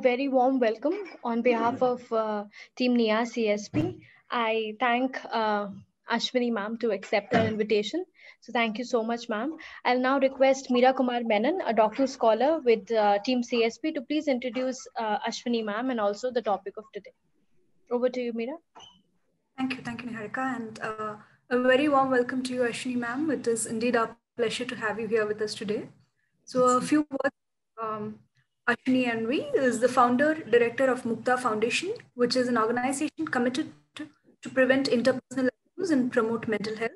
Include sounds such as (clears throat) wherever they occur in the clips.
very warm welcome on behalf of uh, Team NIAS CSP. I thank uh, Ashwini ma'am to accept our invitation. So thank you so much, ma'am. I'll now request Meera Kumar Menon, a doctoral scholar with uh, Team CSP, to please introduce uh, Ashwini ma'am and also the topic of today. Over to you, Meera. Thank you, thank you, Niharika, and uh, a very warm welcome to you, Ashwini ma'am. It is indeed our pleasure to have you here with us today. So a few words. Um, Ashwini N.V is the founder, director of Mukta Foundation, which is an organization committed to, to prevent interpersonal abuse and promote mental health.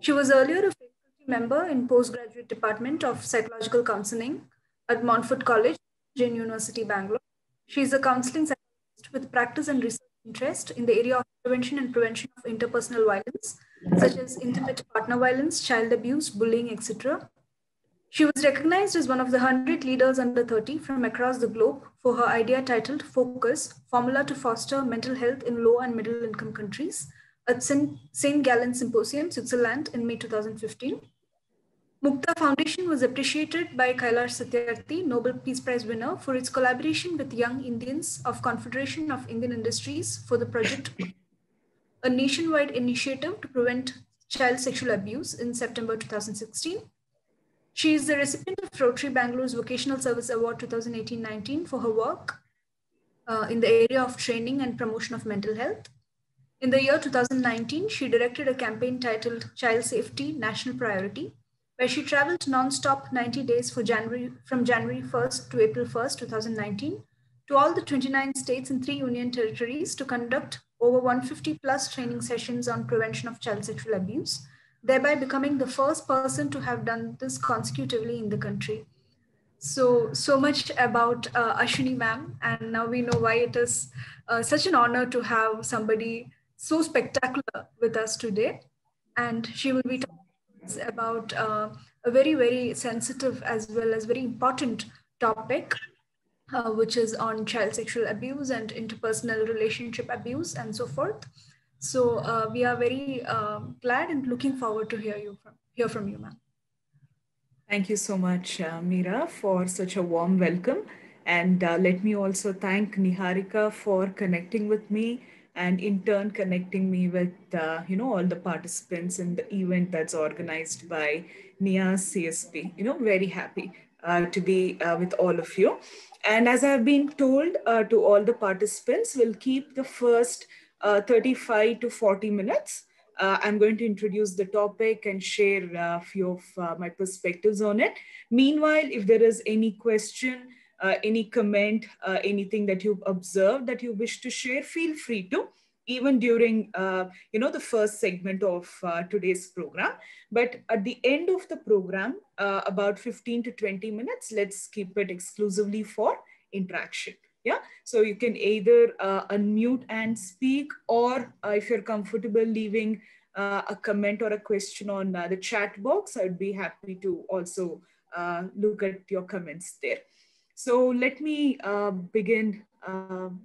She was earlier a faculty member in postgraduate department of psychological counseling at Montfort College, Jain University, Bangalore. She is a counseling psychologist with practice and research interest in the area of prevention and prevention of interpersonal violence, such as intimate partner violence, child abuse, bullying, etc. She was recognized as one of the 100 leaders under 30 from across the globe for her idea titled Focus Formula to Foster Mental Health in Low and Middle Income Countries at St. Gallen Symposium, Switzerland in May 2015. Mukta Foundation was appreciated by Kailash Satyarthi, Nobel Peace Prize winner, for its collaboration with Young Indians of Confederation of Indian Industries for the project, a nationwide initiative to prevent child sexual abuse in September 2016. She is the recipient of Rotary Bangalore's Vocational Service Award 2018-19 for her work uh, in the area of training and promotion of mental health. In the year 2019, she directed a campaign titled Child Safety National Priority, where she traveled non-stop 90 days for January, from January 1st to April 1st, 2019, to all the 29 states and three union territories to conduct over 150 plus training sessions on prevention of child sexual abuse thereby becoming the first person to have done this consecutively in the country. So, so much about uh, Ashwini ma'am, and now we know why it is uh, such an honor to have somebody so spectacular with us today. And she will be talking about uh, a very, very sensitive as well as very important topic, uh, which is on child sexual abuse and interpersonal relationship abuse and so forth. So uh, we are very uh, glad and looking forward to hear you from hear from you, ma'am. Thank you so much, uh, Meera, for such a warm welcome. And uh, let me also thank Niharika for connecting with me and in turn connecting me with, uh, you know, all the participants in the event that's organized by NIAS CSP. You know, very happy uh, to be with all of you. And as I've been told to all the participants, we'll keep the first uh, 35 to 40 minutes. Uh, I'm going to introduce the topic and share a few of uh, my perspectives on it. Meanwhile, if there is any question, uh, any comment, uh, anything that you've observed that you wish to share, feel free to, even during uh, you know the first segment of today's program. But at the end of the program, about 15 to 20 minutes, let's keep it exclusively for interaction. Yeah, so you can either uh, unmute and speak, or uh, if you're comfortable leaving uh, a comment or a question on uh, the chat box, I'd be happy to also uh, look at your comments there. So let me uh, begin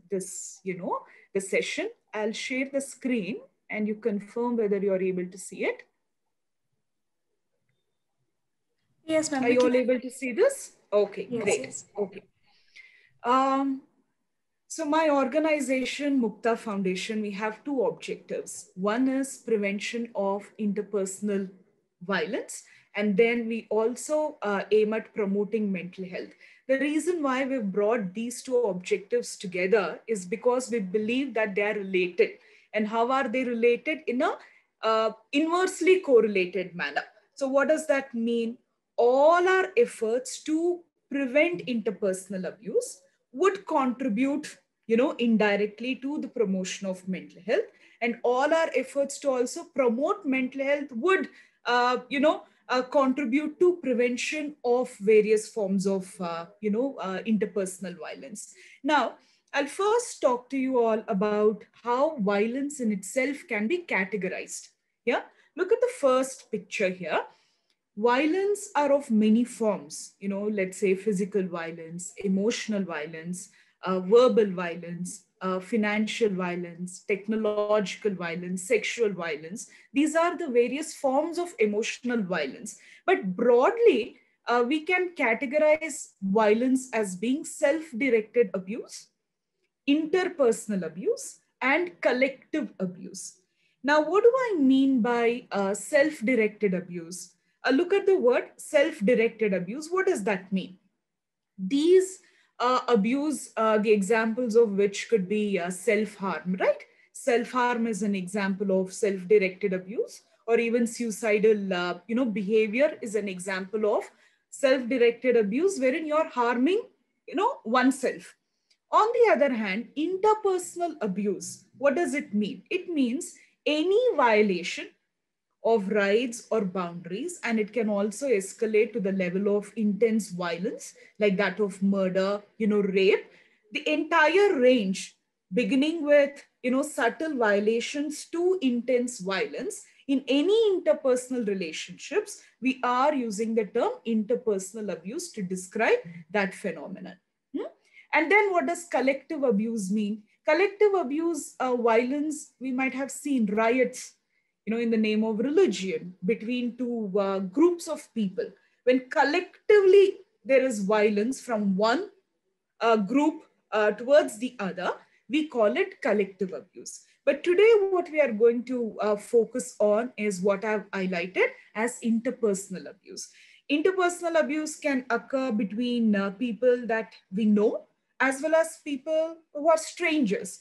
this, you know, the session. I'll share the screen and you confirm whether you're able to see it. Yes, ma'am. Are you all able to see this? Okay, yes, great. Yes. Okay. Um, so my organization, Mukta Foundation, we have two objectives. One is prevention of interpersonal violence. And then we also uh, aim at promoting mental health. The reason why we've brought these two objectives together is because we believe that they are related. And how are they related? In a uh, inversely correlated manner. So what does that mean? All our efforts to prevent interpersonal abuse would contribute you know indirectly to the promotion of mental health. And all our efforts to also promote mental health would uh, you know uh, contribute to prevention of various forms of uh, you know uh, interpersonal violence. Now i'll first talk to you all about how violence in itself can be categorized. Yeah? Look at the first picture here violence are of many forms you know let's say physical violence emotional violence uh, verbal violence uh, financial violence technological violence sexual violence these are the various forms of emotional violence but broadly uh, we can categorize violence as being self-directed abuse, interpersonal abuse, and collective abuse. Now, what do I mean by uh, self-directed abuse? Uh, look at the word self-directed abuse. What does that mean? These uh, abuse, uh, the examples of which could be uh, self-harm, right? Self-harm is an example of self-directed abuse or even suicidal, uh, you know, behavior is an example of self-directed abuse wherein you're harming, you know, oneself. On the other hand, interpersonal abuse, what does it mean? It means any violation of rights or boundaries, and it can also escalate to the level of intense violence, like that of murder, you know, rape. The entire range, beginning with, you know, subtle violations to intense violence, in any interpersonal relationships, we are using the term interpersonal abuse to describe that phenomenon. Hmm? And then what does collective abuse mean? Collective abuse, uh, violence, we might have seen riots, you know, in the name of religion between two uh, groups of people. When collectively there is violence from one uh, group uh, towards the other, we call it collective abuse. But today, what we are going to uh, focus on is what I've highlighted as interpersonal abuse. Interpersonal abuse can occur between uh, people that we know as well as people who are strangers.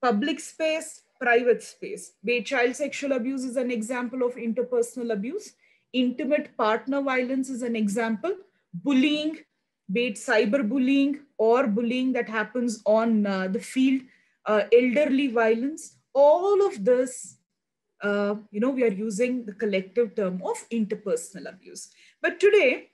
Public space, private space. Be child sexual abuse is an example of interpersonal abuse. Intimate partner violence is an example. Bullying, be it cyberbullying or bullying that happens on uh, the field, uh, elderly violence, all of this, uh, you know, we are using the collective term of interpersonal abuse. But today,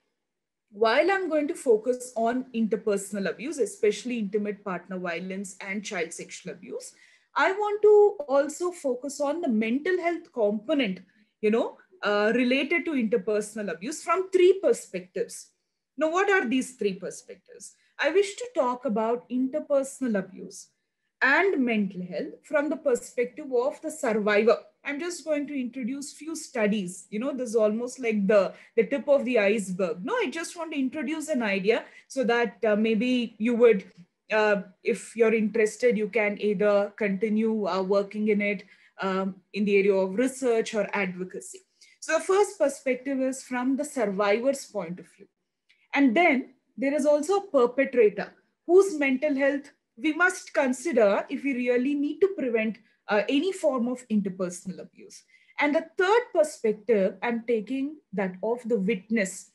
while I'm going to focus on interpersonal abuse, especially intimate partner violence and child sexual abuse, I want to also focus on the mental health component, you know, uh, related to interpersonal abuse from three perspectives. Now, what are these three perspectives? I wish to talk about interpersonal abuse and mental health from the perspective of the survivor. I'm just going to introduce few studies. You know, this is almost like the, the tip of the iceberg. No, I just want to introduce an idea so that uh, maybe you would, uh, if you're interested, you can either continue uh, working in it um, in the area of research or advocacy. So the first perspective is from the survivor's point of view. And then there is also a perpetrator whose mental health we must consider if we really need to prevent uh, any form of interpersonal abuse. And the third perspective, I'm taking that of the witness.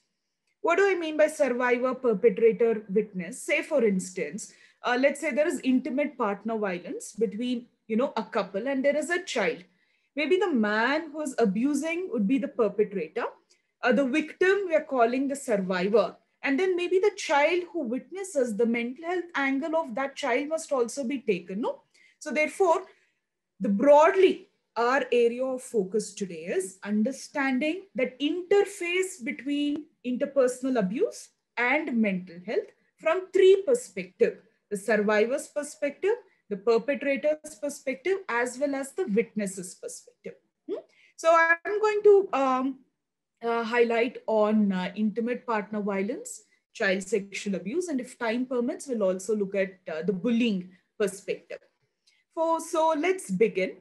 What do I mean by survivor, perpetrator, witness? Say, for instance, uh, let's say there is intimate partner violence between, you know, a couple and there is a child. Maybe the man who is abusing would be the perpetrator. Uh, the victim we are calling the survivor and then maybe the child who witnesses the mental health angle of that child must also be taken. No? So therefore, the broadly our area of focus today is understanding that interface between interpersonal abuse and mental health from three perspectives, the survivor's perspective, the perpetrator's perspective, as well as the witness's perspective. Hmm? So I'm going to um, uh, highlight on uh, intimate partner violence, child sexual abuse, and if time permits, we'll also look at uh, the bullying perspective. For, so let's begin.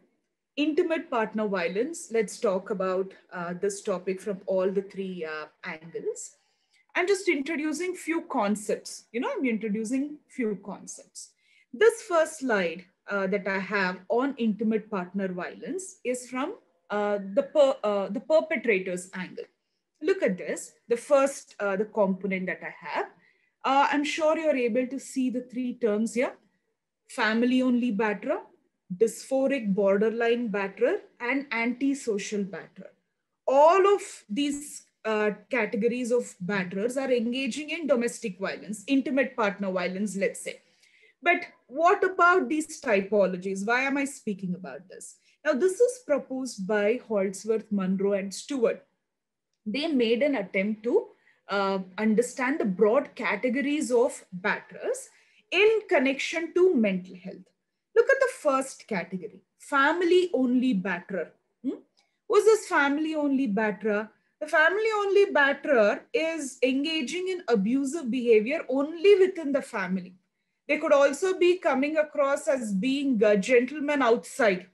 Intimate partner violence. Let's talk about uh, this topic from all the three uh, angles. I'm just introducing few concepts. You know, I'm introducing few concepts. This first slide uh, that I have on intimate partner violence is from uh, the, per, uh, the perpetrator's angle. Look at this, the first, uh, the component that I have. Uh, I'm sure you're able to see the three terms here. Family only batterer, dysphoric borderline batterer, and antisocial batterer. All of these uh, categories of batterers are engaging in domestic violence, intimate partner violence, let's say. But what about these typologies? Why am I speaking about this? Now, this is proposed by Holtzworth, Munroe, and Stuart. They made an attempt to uh, understand the broad categories of batterers in connection to mental health. Look at the first category, family only batterer. Hmm? This family only batterer? The family only batterer is engaging in abusive behavior only within the family. They could also be coming across as being a gentlemen outside.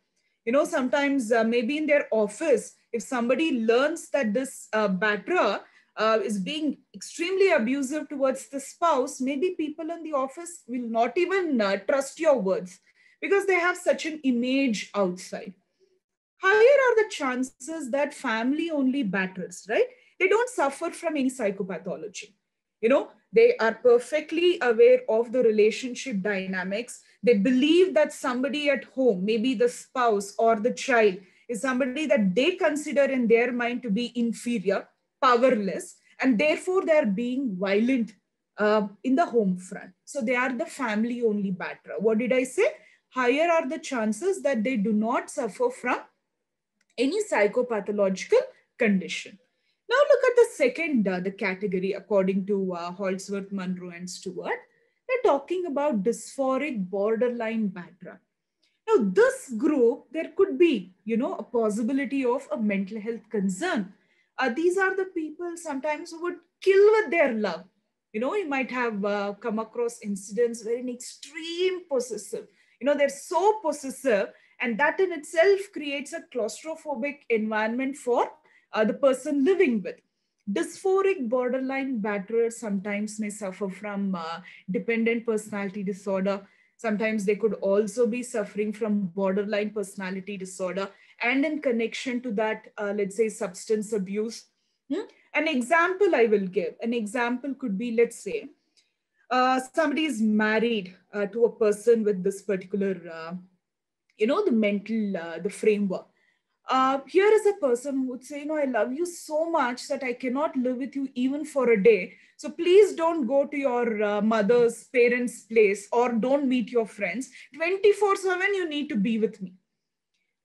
You know, sometimes uh, maybe in their office, if somebody learns that this uh, batterer uh, is being extremely abusive towards the spouse, maybe people in the office will not even uh, trust your words because they have such an image outside. Higher are the chances that family only batterers, right? They don't suffer from any psychopathology. You know, they are perfectly aware of the relationship dynamics. They believe that somebody at home, maybe the spouse or the child, is somebody that they consider in their mind to be inferior, powerless, and therefore they're being violent uh, in the home front. So they are the family only batterer. What did I say? Higher are the chances that they do not suffer from any psychopathological condition. Now look at the second uh, the category according to uh, Holtzworth, Munroe and Stuart. They're talking about dysphoric borderline batterer. Now this group, there could be, you know, a possibility of a mental health concern. Uh, these are the people sometimes who would kill with their love. You know, you might have uh, come across incidents where an extreme possessive, you know, they're so possessive and that in itself creates a claustrophobic environment for uh, the person living with. Dysphoric borderline batterers sometimes may suffer from uh, dependent personality disorder. Sometimes they could also be suffering from borderline personality disorder and in connection to that, uh, let's say substance abuse. Hmm? An example I will give, an example could be, let's say, uh, somebody is married uh, to a person with this particular, uh, you know, the mental, uh, the framework uh, here is a person who would say, you know, I love you so much that I cannot live with you even for a day. So please don't go to your uh, mother's parents' place or don't meet your friends. 24 7, you need to be with me.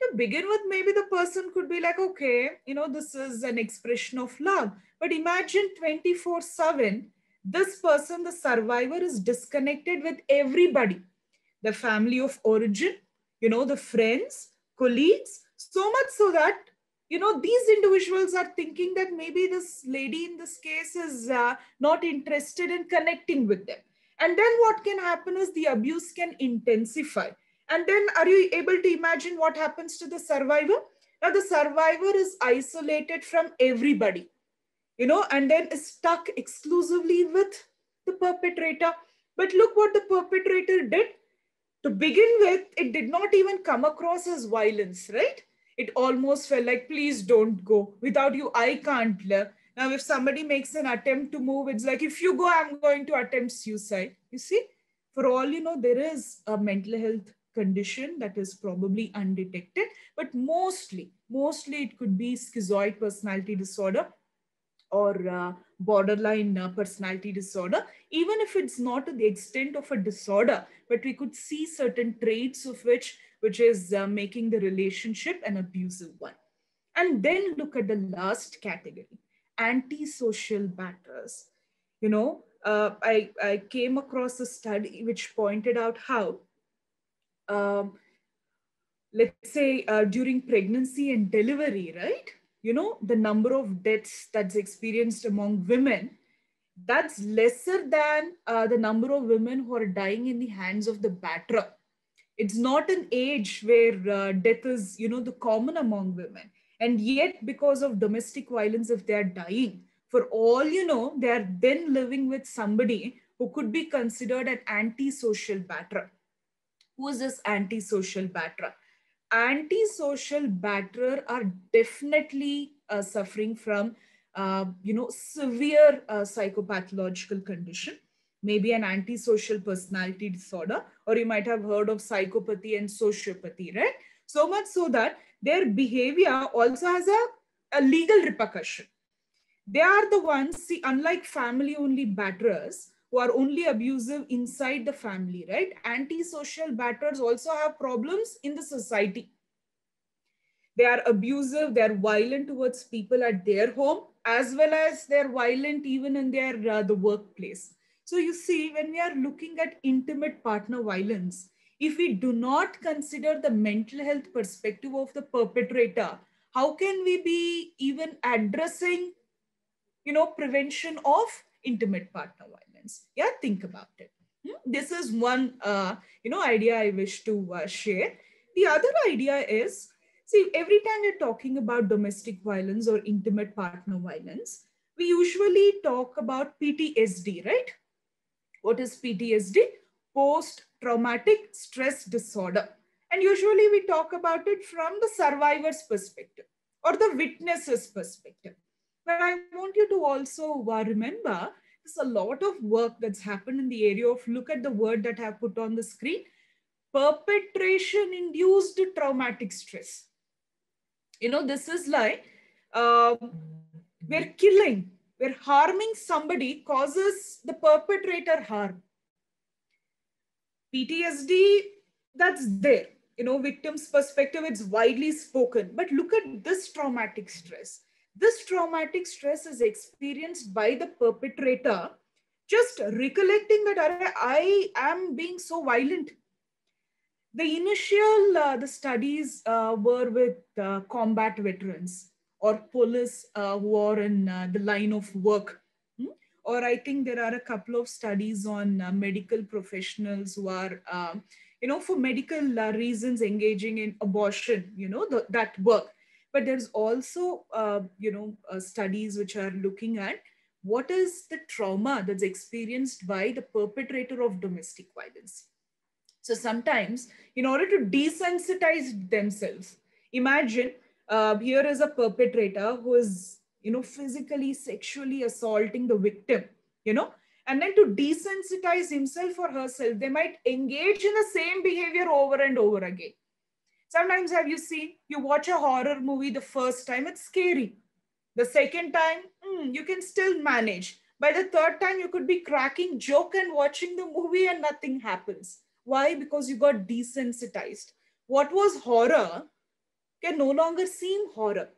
To begin with, maybe the person could be like, okay, you know, this is an expression of love. But imagine 24 7, this person, the survivor, is disconnected with everybody the family of origin, you know, the friends, colleagues, so much so that, you know, these individuals are thinking that maybe this lady in this case is uh, not interested in connecting with them. And then what can happen is the abuse can intensify. And then are you able to imagine what happens to the survivor? Now the survivor is isolated from everybody, you know, and then is stuck exclusively with the perpetrator. But look what the perpetrator did. To begin with, it did not even come across as violence, right? it almost felt like, please don't go. Without you, I can't live. Now, if somebody makes an attempt to move, it's like, if you go, I'm going to attempt suicide. You see, for all you know, there is a mental health condition that is probably undetected, but mostly, mostly it could be schizoid personality disorder or uh, borderline uh, personality disorder, even if it's not to the extent of a disorder, but we could see certain traits of which which is uh, making the relationship an abusive one. And then look at the last category, antisocial batterers. You know, uh, I, I came across a study which pointed out how, um, let's say uh, during pregnancy and delivery, right? You know, the number of deaths that's experienced among women, that's lesser than uh, the number of women who are dying in the hands of the batterer. It's not an age where uh, death is you know the common among women. And yet because of domestic violence if they are dying for all you know they are then living with somebody who could be considered an antisocial batterer. Who is this antisocial batterer antisocial batterer are definitely uh, suffering from uh, you know severe uh, psychopathological condition maybe an antisocial personality disorder, or you might have heard of psychopathy and sociopathy, right? So much so that their behavior also has a, a legal repercussion. They are the ones, see, unlike family only batterers, who are only abusive inside the family, right? Antisocial batters also have problems in the society. They are abusive, they are violent towards people at their home, as well as they're violent even in their uh, the workplace. So you see, when we are looking at intimate partner violence, if we do not consider the mental health perspective of the perpetrator, how can we be even addressing, you know, prevention of intimate partner violence? Yeah, think about it. Hmm? This is one, uh, you know, idea I wish to uh, share. The other idea is, see, every time we're talking about domestic violence or intimate partner violence, we usually talk about PTSD, right? What is PTSD? Post-traumatic stress disorder. And usually we talk about it from the survivor's perspective or the witness's perspective. But I want you to also uh, remember there's a lot of work that's happened in the area of look at the word that I have put on the screen perpetration induced traumatic stress. You know, this is like uh, we're killing, we're harming somebody causes the perpetrator harm. PTSD, that's there. You know, victim's perspective, it's widely spoken. But look at this traumatic stress. This traumatic stress is experienced by the perpetrator just recollecting that I am being so violent. The initial uh, the studies uh, were with uh, combat veterans or police uh, who are in uh, the line of work. Hmm? Or I think there are a couple of studies on uh, medical professionals who are, you know, for medical reasons engaging in abortion, you know, the, that work. But there's also, uh, you know, uh, studies which are looking at what is the trauma that's experienced by the perpetrator of domestic violence. So sometimes, in order to desensitize themselves, imagine uh, here is a perpetrator who is you know physically sexually assaulting the victim you know and then to desensitize himself or herself they might engage in the same behavior over and over again sometimes have you seen you watch a horror movie the first time it's scary. The second time mm, you can still manage. By the third time you could be cracking joke and watching the movie and nothing happens. Why? Because you got desensitized. What was horror can no longer seem horror.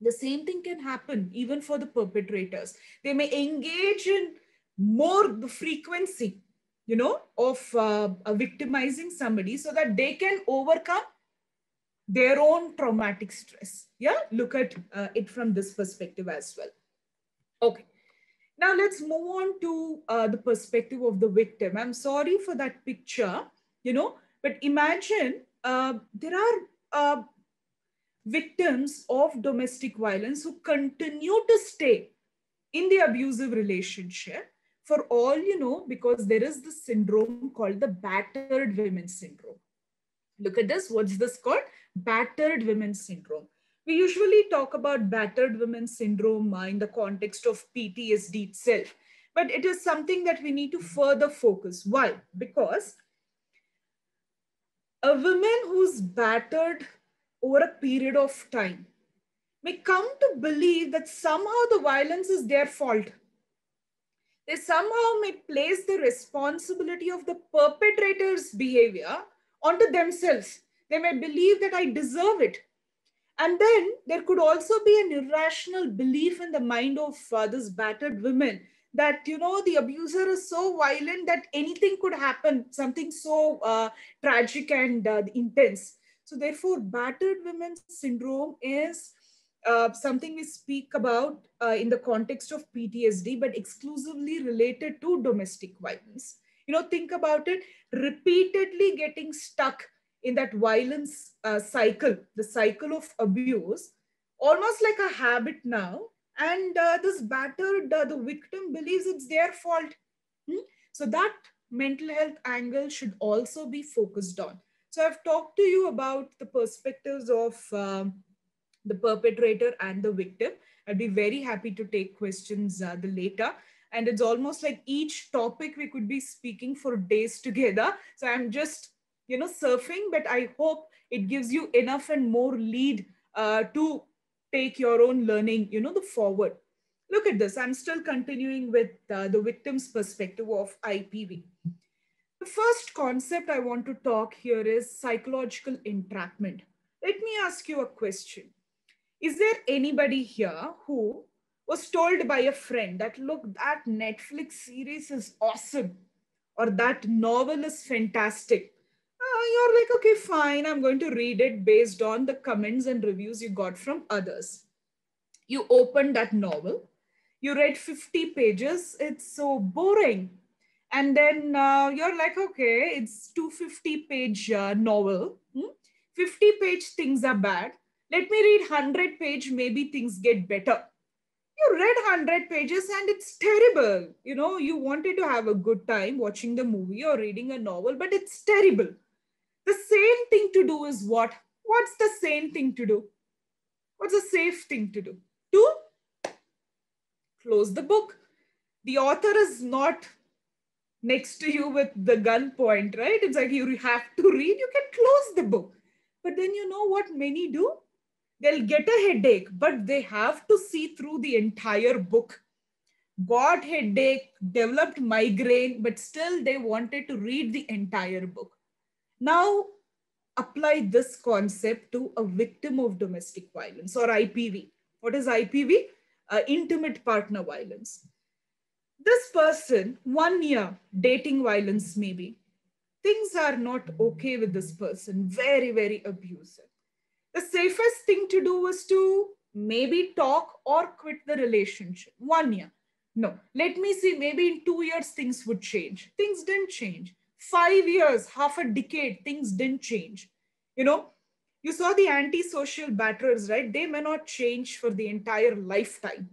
The same thing can happen even for the perpetrators. They may engage in more the frequency, you know, of uh, victimizing somebody so that they can overcome their own traumatic stress. Yeah, look at uh, it from this perspective as well. Okay. Now let's move on to uh, the perspective of the victim. I'm sorry for that picture, you know, but imagine uh, there are uh, victims of domestic violence who continue to stay in the abusive relationship for all you know because there is this syndrome called the battered women syndrome look at this what's this called battered women syndrome we usually talk about battered women syndrome uh, in the context of ptsd itself but it is something that we need to further focus why because a woman who's battered over a period of time may come to believe that somehow the violence is their fault. They somehow may place the responsibility of the perpetrator's behavior onto themselves. They may believe that I deserve it. And then there could also be an irrational belief in the mind of uh, this battered women that, you know, the abuser is so violent that anything could happen, something so uh, tragic and uh, intense. So therefore, battered women's syndrome is uh, something we speak about uh, in the context of PTSD, but exclusively related to domestic violence. You know, think about it, repeatedly getting stuck in that violence uh, cycle, the cycle of abuse, almost like a habit now. And uh, this battered, uh, the victim believes it's their fault. Hmm? So that mental health angle should also be focused on. So I've talked to you about the perspectives of um, the perpetrator and the victim. I'd be very happy to take questions uh, the later. And it's almost like each topic we could be speaking for days (laughs) together. So I'm just, you know, surfing, but I hope it gives you enough and more lead uh, to take your own learning, you know, the forward. Look at this. I'm still continuing with uh, the victim's perspective of IPV. The first concept I want to talk here is psychological entrapment. Let me ask you a question. Is there anybody here who was told by a friend that, look, that Netflix series is awesome or that novel is fantastic? You're like, okay, fine, I'm going to read it based on the comments and reviews you got from others. You open that novel, you read 50 pages, it's so boring. And then uh, you're like, okay, it's 250 page uh, novel. Hmm? 50 page things are bad. Let me read 100 page, maybe things get better. You read 100 pages and it's terrible. You know, you wanted to have a good time watching the movie or reading a novel, but it's terrible the same thing to do is what? What's the same thing to do? What's a safe thing to do? To close the book. The author is not next to you with the gun point, right? It's like you have to read, you can close the book. But then you know what many do? They'll get a headache, but they have to see through the entire book. Got headache, developed migraine, but still they wanted to read the entire book. Now, apply this concept to a victim of domestic violence or IPV. What is IPV? Uh, intimate partner violence. This person, one year dating violence, maybe, things are not okay with this person, very, very abusive. The safest thing to do is to maybe talk or quit the relationship. One year. No, let me see, maybe in two years things would change. Things didn't change five years, half a decade, things didn't change. You know, you saw the antisocial batterers, right? They may not change for the entire lifetime.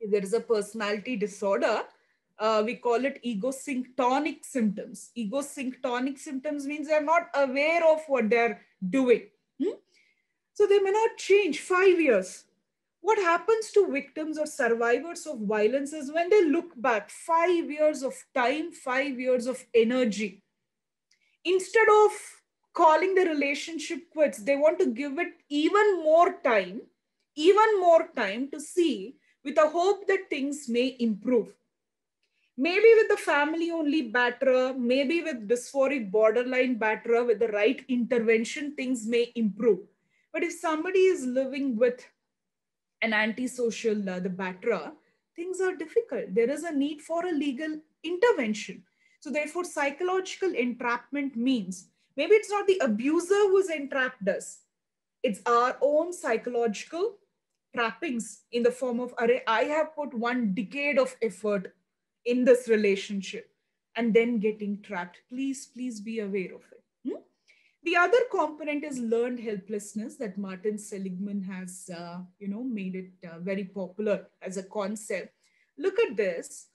If there is a personality disorder, uh, we call it egosyntonic symptoms. Egosyntonic symptoms means they're not aware of what they're doing. Hmm? So they may not change five years, what happens to victims or survivors of violence is when they look back five years of time, five years of energy, instead of calling the relationship quits, they want to give it even more time, even more time to see with a hope that things may improve. Maybe with the family only batterer, maybe with dysphoric borderline batterer, with the right intervention, things may improve. But if somebody is living with an antisocial, uh, the batterer, things are difficult. There is a need for a legal intervention. So therefore, psychological entrapment means maybe it's not the abuser who's entrapped us. It's our own psychological trappings in the form of, Array, I have put one decade of effort in this relationship and then getting trapped. Please, please be aware of it. The other component is learned helplessness that Martin Seligman has, uh, you know, made it uh, very popular as a concept. Look at this.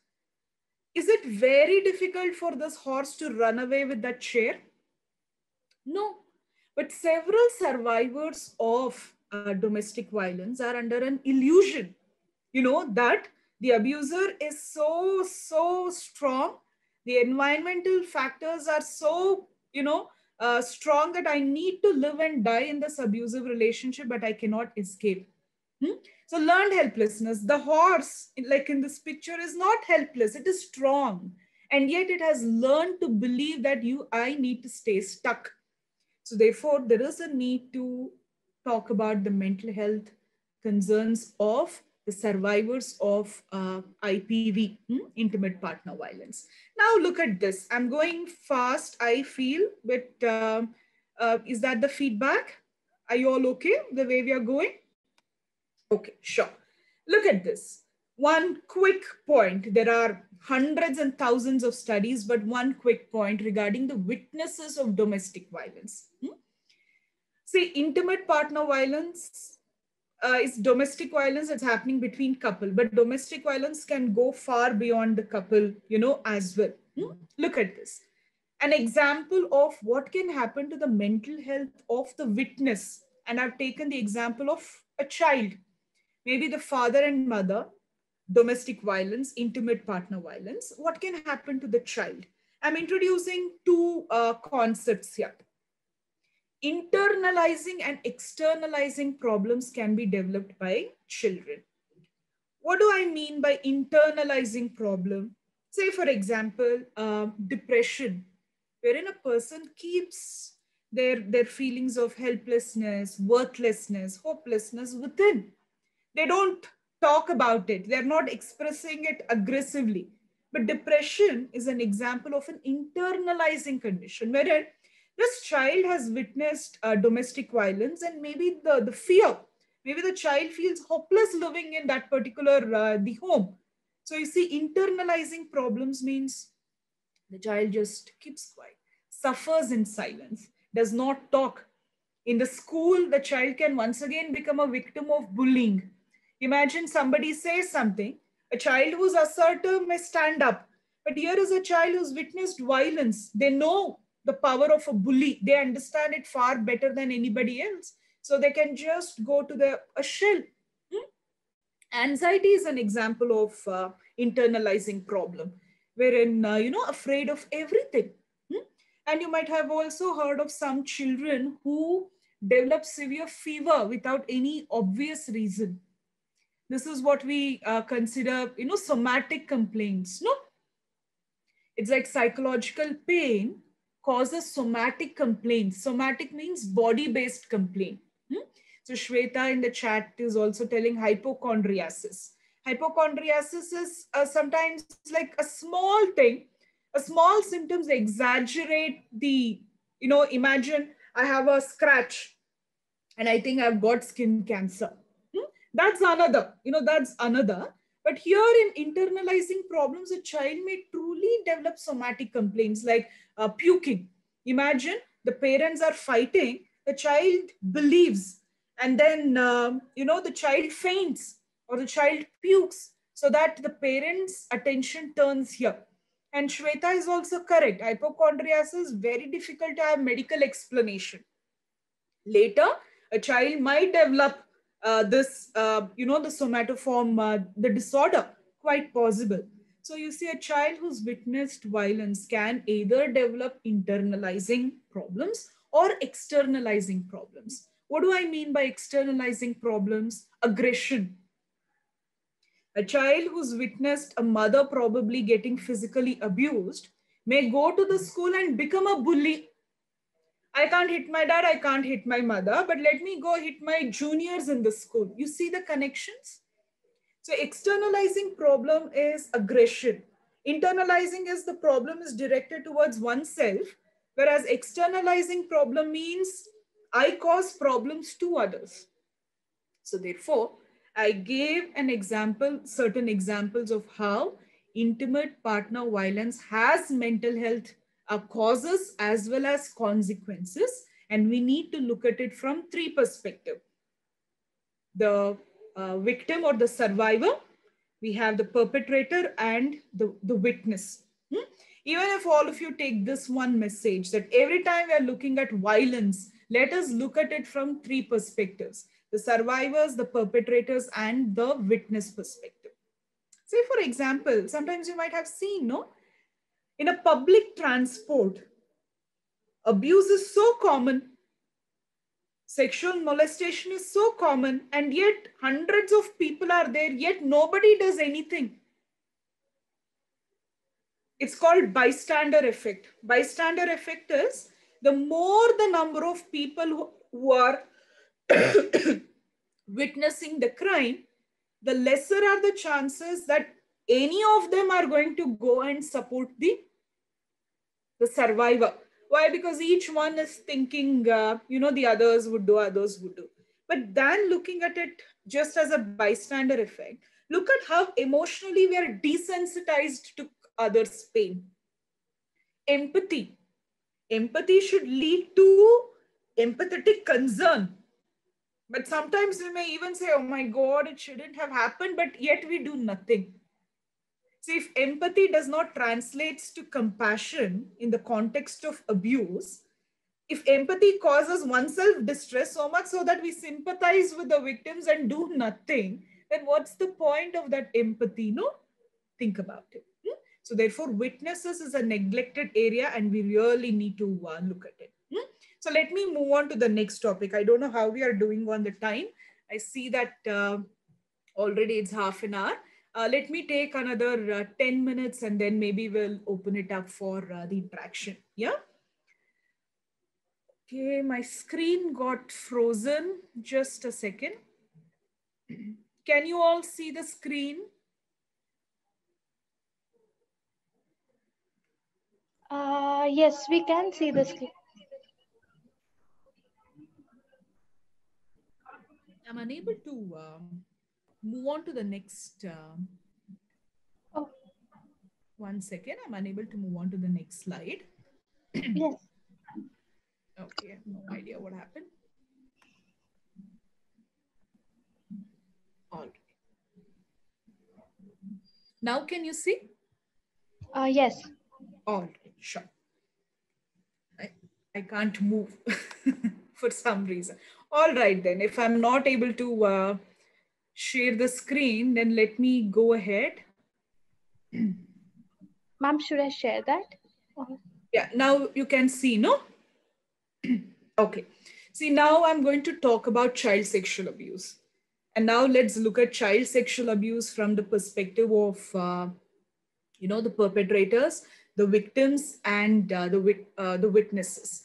Is it very difficult for this horse to run away with that chair? No, but several survivors of uh, domestic violence are under an illusion, you know, that the abuser is so, so strong. The environmental factors are so, you know, uh, strong that I need to live and die in this abusive relationship, but I cannot escape. Hmm? So learned helplessness. The horse, like in this picture, is not helpless. It is strong. And yet it has learned to believe that you, I need to stay stuck. So therefore, there is a need to talk about the mental health concerns of the survivors of uh, IPV, hmm? intimate partner violence. Now look at this. I'm going fast, I feel, but uh, uh, is that the feedback? Are you all okay the way we are going? Okay, sure. Look at this. One quick point. There are hundreds and thousands of studies, but one quick point regarding the witnesses of domestic violence. Hmm? See, intimate partner violence uh, is domestic violence that's happening between couple, but domestic violence can go far beyond the couple, you know, as well. Hmm? Look at this. An example of what can happen to the mental health of the witness. And I've taken the example of a child, maybe the father and mother, domestic violence, intimate partner violence. What can happen to the child? I'm introducing two uh, concepts here internalizing and externalizing problems can be developed by children. What do I mean by internalizing problem? Say, for example, uh, depression, wherein a person keeps their, their feelings of helplessness, worthlessness, hopelessness within. They don't talk about it. They're not expressing it aggressively. But depression is an example of an internalizing condition wherein this child has witnessed uh, domestic violence and maybe the, the fear, maybe the child feels hopeless living in that particular uh, the home. So you see, internalizing problems means the child just keeps quiet, suffers in silence, does not talk. In the school, the child can once again become a victim of bullying. Imagine somebody says something, a child who's assertive may stand up, but here is a child who's witnessed violence. They know the power of a bully. They understand it far better than anybody else. So they can just go to the a shell. Hmm? Anxiety is an example of uh, internalizing problem, wherein uh, you know afraid of everything. Hmm? And you might have also heard of some children who develop severe fever without any obvious reason. This is what we uh, consider, you know, somatic complaints. No, it's like psychological pain causes somatic complaints. Somatic means body-based complaint. Hmm? So Shweta in the chat is also telling hypochondriasis. Hypochondriasis is uh, sometimes like a small thing, a small symptoms exaggerate the, you know, imagine I have a scratch and I think I've got skin cancer. Hmm? That's another, you know, that's another. But here in internalizing problems, a child may truly develop somatic complaints like uh, puking. Imagine the parents are fighting, the child believes, and then, uh, you know, the child faints or the child pukes so that the parents' attention turns here. And Shweta is also correct. Hypochondriasis is very difficult to have medical explanation. Later, a child might develop uh, this, uh, you know, the somatoform, uh, the disorder, quite possible. So you see a child who's witnessed violence can either develop internalizing problems or externalizing problems. What do I mean by externalizing problems? Aggression. A child who's witnessed a mother probably getting physically abused may go to the school and become a bully I can't hit my dad, I can't hit my mother, but let me go hit my juniors in the school. You see the connections? So externalizing problem is aggression. Internalizing is the problem is directed towards oneself, whereas externalizing problem means I cause problems to others. So therefore, I gave an example, certain examples of how intimate partner violence has mental health uh, causes as well as consequences. And we need to look at it from three perspectives. The uh, victim or the survivor, we have the perpetrator and the, the witness. Hmm? Even if all of you take this one message that every time we are looking at violence, let us look at it from three perspectives. The survivors, the perpetrators, and the witness perspective. Say, for example, sometimes you might have seen, no? In a public transport, abuse is so common, sexual molestation is so common, and yet hundreds of people are there, yet nobody does anything. It's called bystander effect. Bystander effect is the more the number of people who, who are (coughs) witnessing the crime, the lesser are the chances that any of them are going to go and support the the survivor. Why? Because each one is thinking, uh, you know, the others would do, others would do. But then looking at it just as a bystander effect, look at how emotionally we are desensitized to others' pain. Empathy. Empathy should lead to empathetic concern. But sometimes we may even say, oh my God, it shouldn't have happened, but yet we do nothing. So if empathy does not translate to compassion in the context of abuse, if empathy causes oneself distress so much so that we sympathize with the victims and do nothing, then what's the point of that empathy? No, think about it. Hmm? So therefore, witnesses is a neglected area and we really need to uh, look at it. Hmm? So let me move on to the next topic. I don't know how we are doing on the time. I see that uh, already it's half an hour. Uh, let me take another uh, 10 minutes and then maybe we'll open it up for uh, the interaction. Yeah. Okay, my screen got frozen. Just a second. (clears throat) Can you all see the screen? Uh, yes, we can see the screen. I'm unable to um, move on to the next. Um, oh. One second. I'm unable to move on to the next slide. yes. Okay, no idea what happened. All right. Now can you see? Uh, yes. All right, sure. I, I can't move (laughs) for some reason. All right, then, if I'm not able to uh, share the screen, then let me go ahead. Ma'am, should I share that? Yeah, now you can see, no? (clears throat) okay. See, now I'm going to talk about child sexual abuse. And now let's look at child sexual abuse from the perspective of, uh, you know, the perpetrators, the victims, and uh, the, uh, the witnesses.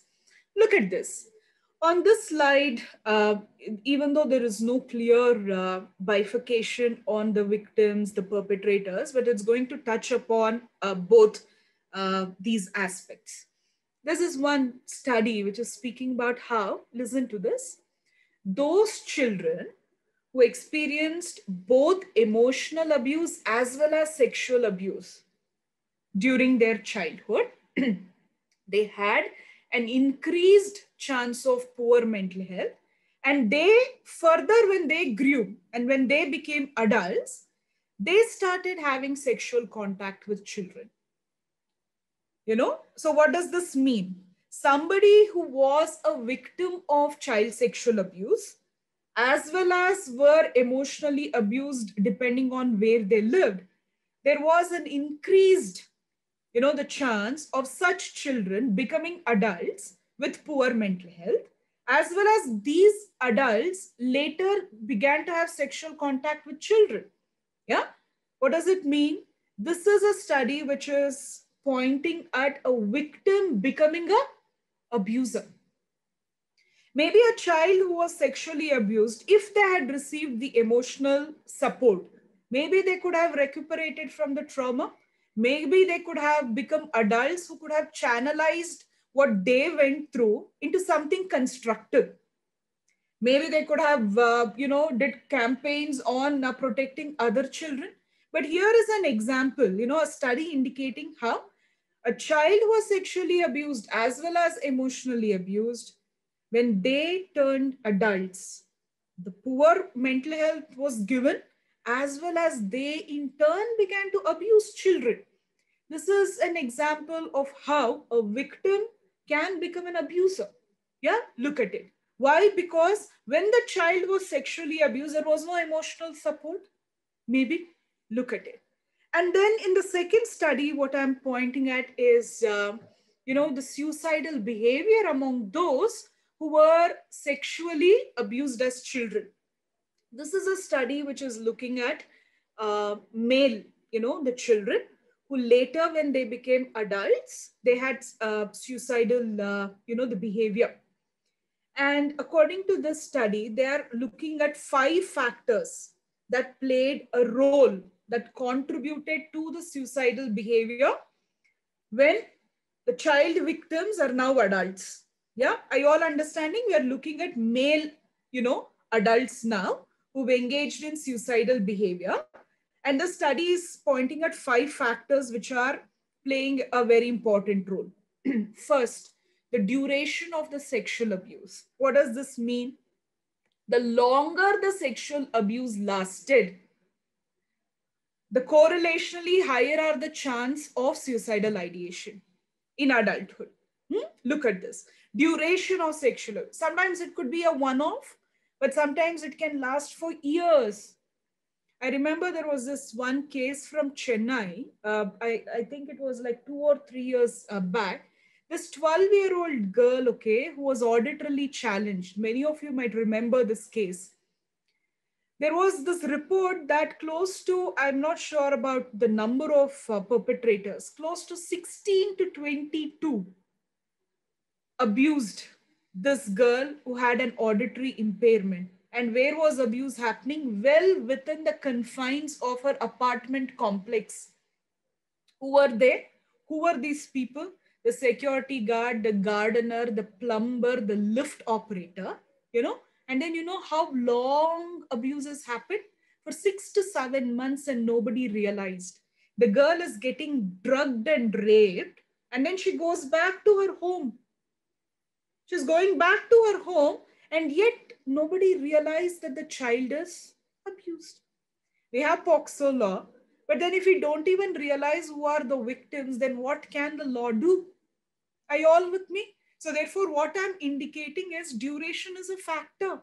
Look at this. On this slide, uh, even though there is no clear uh, bifurcation on the victims, the perpetrators, but it's going to touch upon uh, both these aspects. This is one study which is speaking about how, listen to this, those children who experienced both emotional abuse as well as sexual abuse during their childhood, (clears throat) they had an increased chance of poor mental health. And they further, when they grew and when they became adults, they started having sexual contact with children. You know, so what does this mean? Somebody who was a victim of child sexual abuse as well as were emotionally abused depending on where they lived, there was an increased, you know, the chance of such children becoming adults with poor mental health, as well as these adults later began to have sexual contact with children. Yeah. What does it mean? This is a study which is pointing at a victim becoming a abuser. Maybe a child who was sexually abused, if they had received the emotional support, maybe they could have recuperated from the trauma. Maybe they could have become adults who could have channelized what they went through into something constructive. Maybe they could have, uh, you know, did campaigns on uh, protecting other children. But here is an example, you know, a study indicating how a child who was sexually abused as well as emotionally abused when they turned adults, the poor mental health was given as well as they in turn began to abuse children. This is an example of how a victim can become an abuser. Yeah, look at it. Why? Because when the child was sexually abused, there was no emotional support. Maybe look at it. And then in the second study, what I'm pointing at is, uh, you know, the suicidal behavior among those who were sexually abused as children. This is a study which is looking at uh, male, you know, the children who later, when they became adults, they had uh, suicidal, uh, you know, the behavior. And according to this study, they are looking at five factors that played a role that contributed to the suicidal behavior when the child victims are now adults. Yeah, are you all understanding? We are looking at male, you know, adults now who've engaged in suicidal behavior. And the study is pointing at five factors which are playing a very important role. (clears throat) First, the duration of the sexual abuse. What does this mean? The longer the sexual abuse lasted, the correlationally higher are the chance of suicidal ideation in adulthood. Hmm? Look at this. Duration of sexual abuse. Sometimes it could be a one-off, but sometimes it can last for years. I remember there was this one case from Chennai. Uh, I, I think it was like two or three years uh, back. This 12 year old girl, okay, who was auditorily challenged. Many of you might remember this case. There was this report that close to, I'm not sure about the number of uh, perpetrators, close to 16 to 22 abused this girl who had an auditory impairment and where was abuse happening well within the confines of her apartment complex who were they who were these people the security guard the gardener the plumber the lift operator you know And then you know how long abuses happen? For six to seven months and nobody realized. The girl is getting drugged and raped and then she goes back to her home. She's going back to her home and yet nobody realized that the child is abused. We have POCSO law, but then if we don't even realize who are the victims, then what can the law do? Are you all with me? So therefore, what I'm indicating is duration is a factor.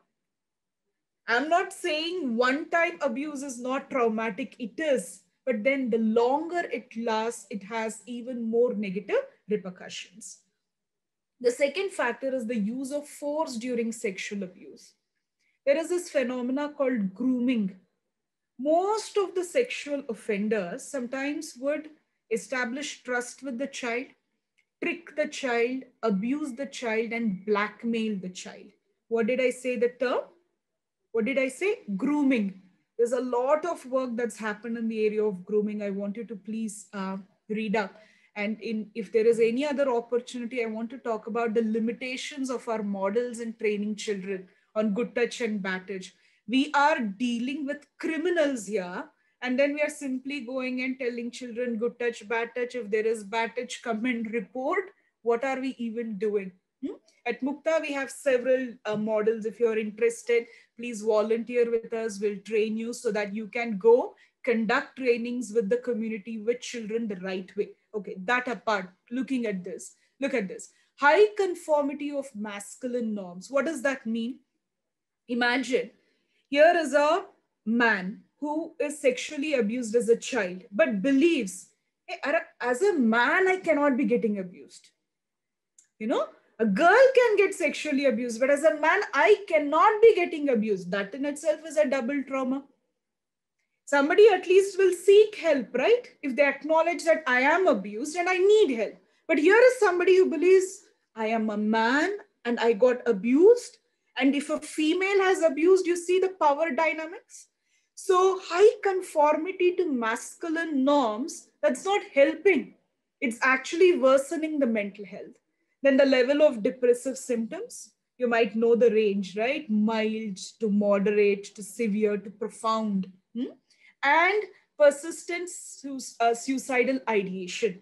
I'm not saying one time abuse is not traumatic, it is. But then the longer it lasts, it has even more negative repercussions. The second factor is the use of force during sexual abuse. There is this phenomena called grooming. Most of the sexual offenders sometimes would establish trust with the child, trick the child, abuse the child, and blackmail the child. What did I say the term? What did I say? Grooming. There's a lot of work that's happened in the area of grooming. I want you to please uh, read up. And in, if there is any other opportunity, I want to talk about the limitations of our models in training children on good touch and bad touch. We are dealing with criminals here. And then we are simply going and telling children good touch, bad touch. If there is bad touch, come and report. What are we even doing? Hmm? At Mukta, we have several uh, models. If you're interested, please volunteer with us. We'll train you so that you can go conduct trainings with the community with children the right way. Okay, that apart, looking at this, look at this. High conformity of masculine norms. What does that mean? Imagine here is a man who is sexually abused as a child, but believes, hey, as a man, I cannot be getting abused. You know, a girl can get sexually abused, but as a man, I cannot be getting abused. That in itself is a double trauma. Somebody at least will seek help, right? If they acknowledge that I am abused and I need help. But here is somebody who believes I am a man and I got abused. And if a female has abused, you see the power dynamics. So, high conformity to masculine norms, that's not helping. It's actually worsening the mental health. Then the level of depressive symptoms, you might know the range, right? Mild to moderate to severe to profound. Hmm? And persistent su uh, suicidal ideation.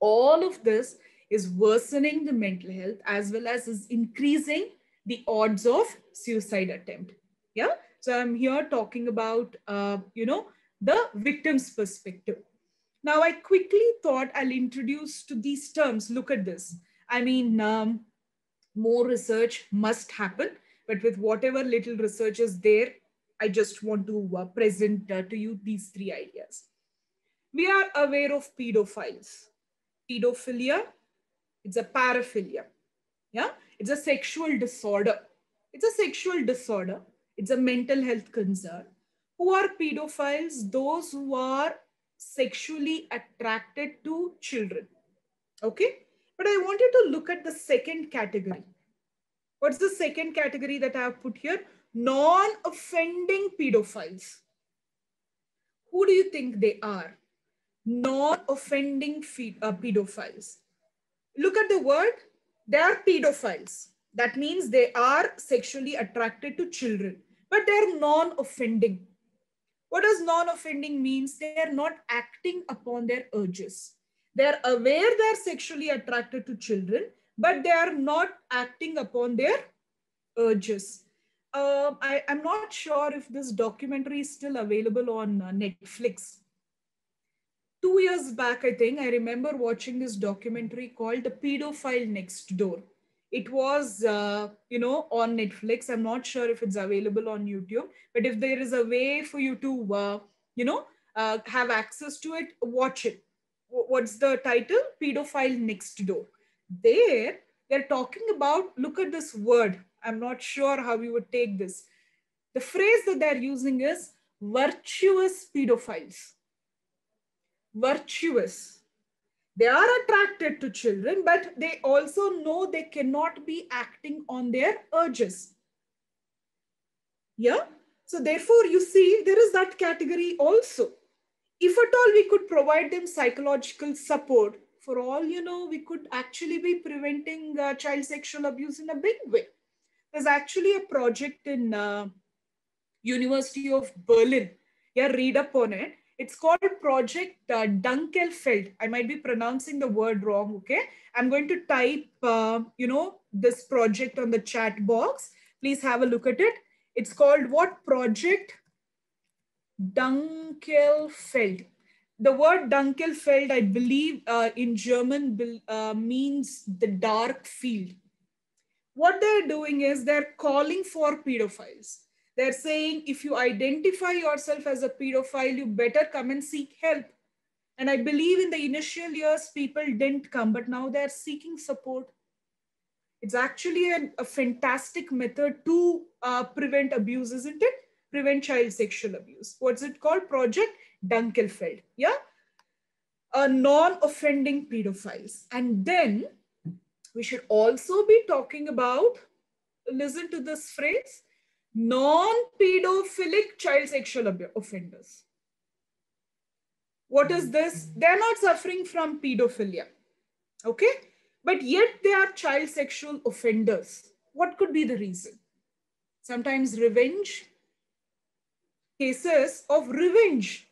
All of this is worsening the mental health as well as is increasing the odds of suicide attempt. Yeah. So I'm here talking about, uh, you know, the victim's perspective. Now I quickly thought I'll introduce to these terms. Look at this. I mean, um, more research must happen, but with whatever little research is there, I just want to uh, present uh, to you these three ideas. We are aware of pedophiles. Pedophilia, it's a paraphilia. Yeah, it's a sexual disorder. It's a sexual disorder. It's a mental health concern. Who are pedophiles? Those who are sexually attracted to children. Okay. But I want you to look at the second category. What's the second category that I have put here? Non-offending pedophiles. Who do you think they are? Non-offending uh, pedophiles. Look at the word. They are pedophiles. That means they are sexually attracted to children, but they're non-offending. What does non-offending means? They are not acting upon their urges. They're aware they're sexually attracted to children, but they are not acting upon their urges. Uh, I, am not sure if this documentary is still available on uh, Netflix. Two years back, I think, I remember watching this documentary called The Pedophile Next Door. It was, uh, you know, on Netflix. I'm not sure if it's available on YouTube, but if there is a way for you to, uh, you know, uh, have access to it, watch it what's the title? Pedophile Next Door. There, they're talking about, look at this word. I'm not sure how you would take this. The phrase that they're using is virtuous pedophiles. Virtuous. They are attracted to children, but they also know they cannot be acting on their urges. Yeah. So therefore, you see, there is that category also if at all we could provide them psychological support, for all you know, we could actually be preventing uh, child sexual abuse in a big way. There's actually a project in uh, University of Berlin. Yeah, read up on it. It's called Project uh, Dunkelfeld. I might be pronouncing the word wrong, okay? I'm going to type, uh, you know, this project on the chat box. Please have a look at it. It's called what project? Dunkelfeld. The word Dunkelfeld, I believe uh, in German uh, means the dark field. What they're doing is they're calling for pedophiles. They're saying if you identify yourself as a pedophile, you better come and seek help. And I believe in the initial years, people didn't come, but now they're seeking support. It's actually an, a fantastic method to uh, prevent abuse, isn't it? Prevent child sexual abuse. What's it called? Project Dunkelfeld. Yeah? A non-offending pedophiles. And then we should also be talking about, listen to this phrase, non-pedophilic child sexual offenders. What is this? They're not suffering from pedophilia. Okay? But yet they are child sexual offenders. What could be the reason? Sometimes revenge. Cases of revenge.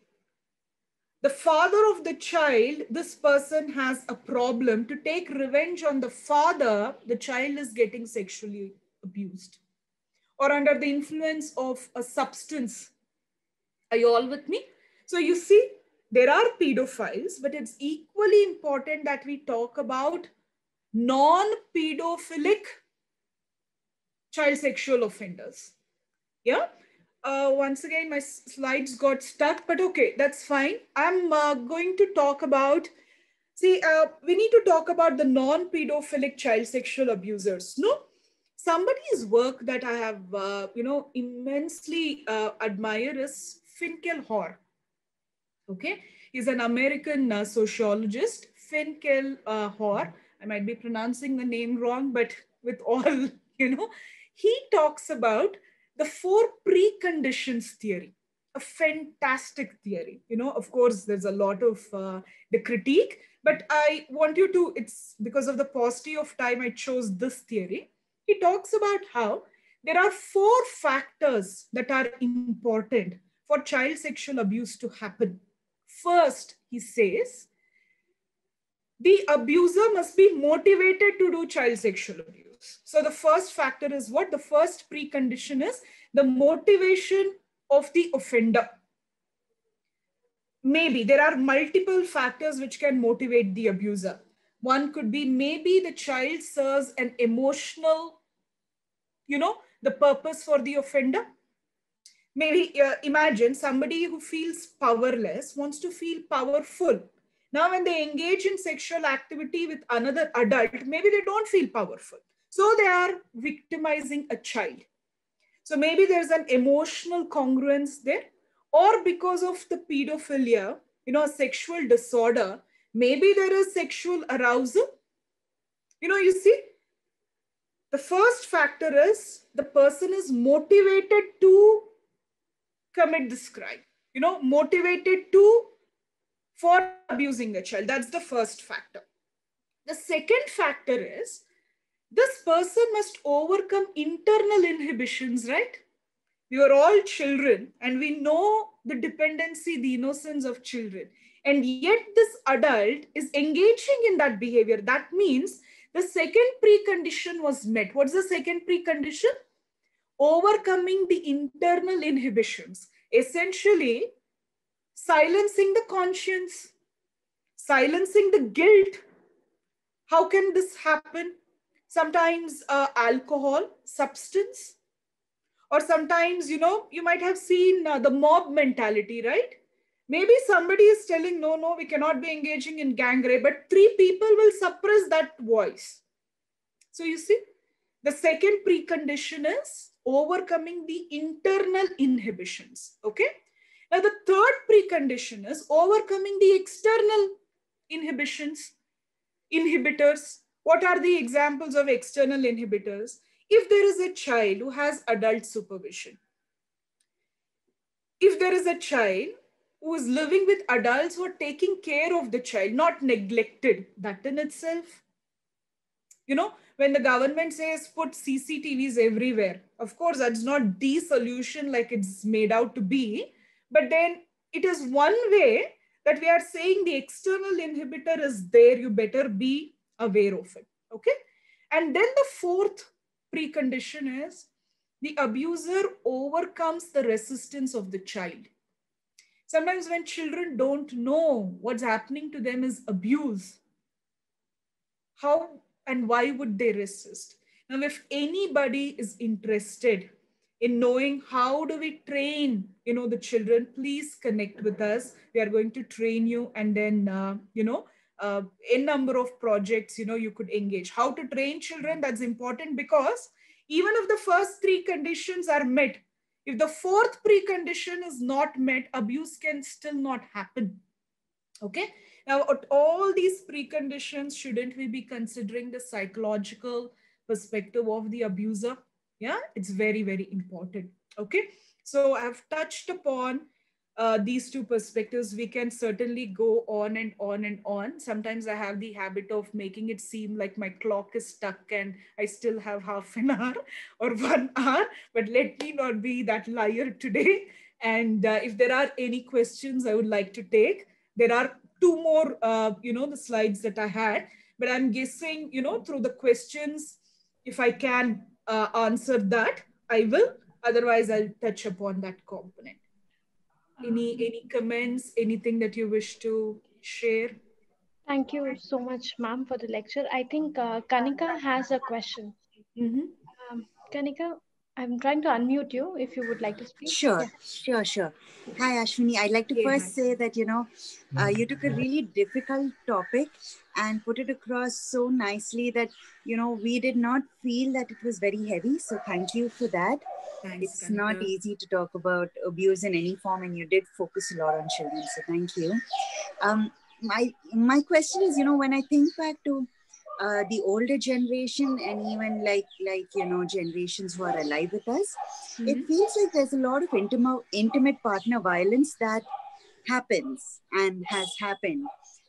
The father of the child, this person has a problem to take revenge on the father, the child is getting sexually abused or under the influence of a substance. Are you all with me? So you see, there are pedophiles, but it's equally important that we talk about non-pedophilic child sexual offenders. Yeah. Uh, once again, my slides got stuck, but okay, that's fine. I'm uh, going to talk about, see, uh, we need to talk about the non-pedophilic child sexual abusers. No, somebody's work that I have, uh, you know, immensely uh, admire is Finkelhor. Okay, he's an American uh, sociologist, Finkel Hoare. I might be pronouncing the name wrong, but with all, (laughs) you know, he talks about the four preconditions theory, a fantastic theory. You know, of course, there's a lot of uh, the critique, but I want you to, it's because of the paucity of time, I chose this theory. He talks about how there are four factors that are important for child sexual abuse to happen. First, he says, the abuser must be motivated to do child sexual abuse. So the first factor is what? The first precondition is the motivation of the offender. Maybe there are multiple factors which can motivate the abuser. One could be maybe the child serves an emotional you know, the purpose for the offender. Maybe uh, imagine somebody who feels powerless wants to feel powerful. Now, when they engage in sexual activity with another adult, maybe they don't feel powerful. So they are victimizing a child. So maybe there's an emotional congruence there, or because of the pedophilia, you know, sexual disorder, maybe there is sexual arousal. You know, you see, the first factor is the person is motivated to commit this crime, you know, motivated to for abusing a child. That's the first factor. The second factor is this person must overcome internal inhibitions, right? We are all children and we know the dependency, the innocence of children. And yet this adult is engaging in that behavior. That means the second precondition was met. What's the second precondition? Overcoming the internal inhibitions. Essentially, silencing the conscience, silencing the guilt. How can this happen? Sometimes uh, alcohol, substance, or sometimes, you know, you might have seen uh, the mob mentality, right? Maybe somebody is telling, no, no, we cannot be engaging in gang rape, but three people will suppress that voice. So you see, the second precondition is overcoming the internal inhibitions. Okay. Now the third precondition is overcoming the external inhibitions, inhibitors. What are the examples of external inhibitors? If there is a child who has adult supervision, if there is a child who is living with adults who are taking care of the child, not neglected. That in itself, you know, when the government says put CCTVs everywhere, of course, that's not the solution like it's made out to be. But then it is one way that we are saying the external inhibitor is there. You better be aware of it. Okay. And then the fourth precondition is the abuser overcomes the resistance of the child. Sometimes when children don't know what's happening to them is abuse, how and why would they resist? Now, if anybody is interested in knowing how do we train, you know, the children, please connect with us. We are going to train you and then, uh, you know, uh, a number of projects, you know, you could engage. How to train children, that's important because even if the first three conditions are met, if the fourth precondition is not met, abuse can still not happen. Okay. Now, all these preconditions, shouldn't we be considering the psychological perspective of the abuser? Yeah, it's very, very important. Okay. So I've touched upon uh, these two perspectives, we can certainly go on and on and on. Sometimes I have the habit of making it seem like my clock is stuck and I still have half an (laughs) hour or one hour, but let me not be that liar today. And uh, if there are any questions I would like to take, there are two more, uh, you know, the slides that I had, but I'm guessing, you know, through the questions, if I can uh, answer that, I will. Otherwise, I'll touch upon that component any any comments anything that you wish to share? Thank you so much ma'am for the lecture. I think uh, kanika has a question. Mm-hmm. um, kanika i'm trying to unmute you if you would like to speak sure yeah. sure sure hi ashwini i'd like to yeah, first hi. say that you know uh, you took a really difficult topic and put it across so nicely that you know we did not feel that it was very heavy so thank you for that Thanks, it's Kanika. not easy to talk about abuse in any form and you did focus a lot on children so thank you um, my my question is you know when i think back to uh, the older generation and even like like you know generations who are alive with us mm-hmm. it feels like there's a lot of intimate intimate partner violence that happens and has happened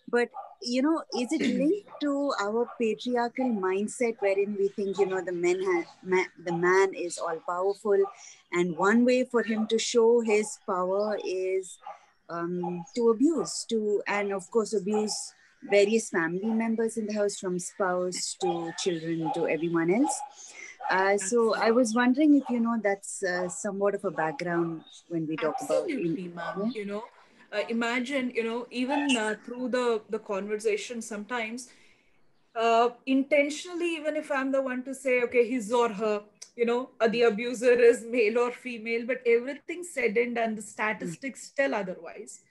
but you know is it (clears throat) linked to our patriarchal mindset wherein we think you know the men have ma- the man is all powerful and one way for him to show his power is um, to abuse to and of course abuse various family members in the house from spouse to children to everyone else uh, so I was wondering if you know that's uh, somewhat of a background when we talk Absolutely, about. Absolutely. You know, uh, imagine you know even uh, through the the conversation sometimes uh, intentionally even if i'm the one to say okay his or her you know uh, the abuser is male or female but everything said and done the statistics tell otherwise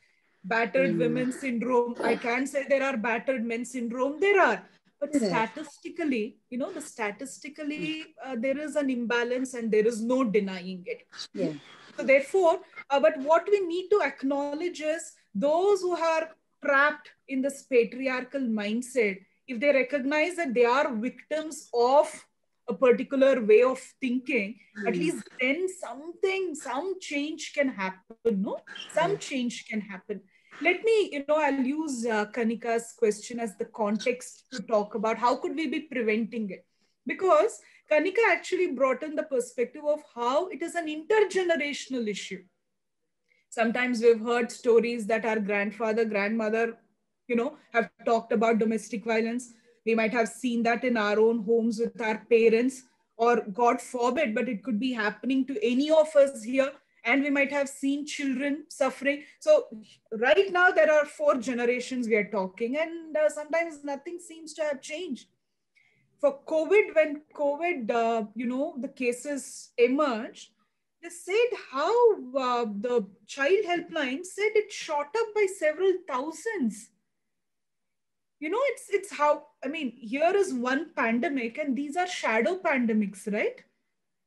battered mm. women syndrome. I can say there are battered men syndrome. There are. But statistically you know the statistically uh, there is an imbalance and there is no denying it. Yeah. So therefore, uh, but what we need to acknowledge is those who are trapped in this patriarchal mindset, if they recognize that they are victims of a particular way of thinking, mm. at hmm. least then something, some change can happen. No, some change can happen. Let me, you know, I'll use uh, Kanika's question as the context to talk about how could we be preventing it, because Kanika actually brought in the perspective of how it is an intergenerational issue. Sometimes we've heard stories that our grandfather, grandmother, you know, have talked about domestic violence. We might have seen that in our own homes with our parents, or God forbid, but it could be happening to any of us here. And we might have seen children suffering. So, right now, there are four generations we are talking, and uh, sometimes nothing seems to have changed for COVID, when COVID, uh, you know, the cases emerged, they said how uh, the child helpline said it shot up by several thousands. You know, it's it's how I mean, here is one pandemic, and these are shadow pandemics, right?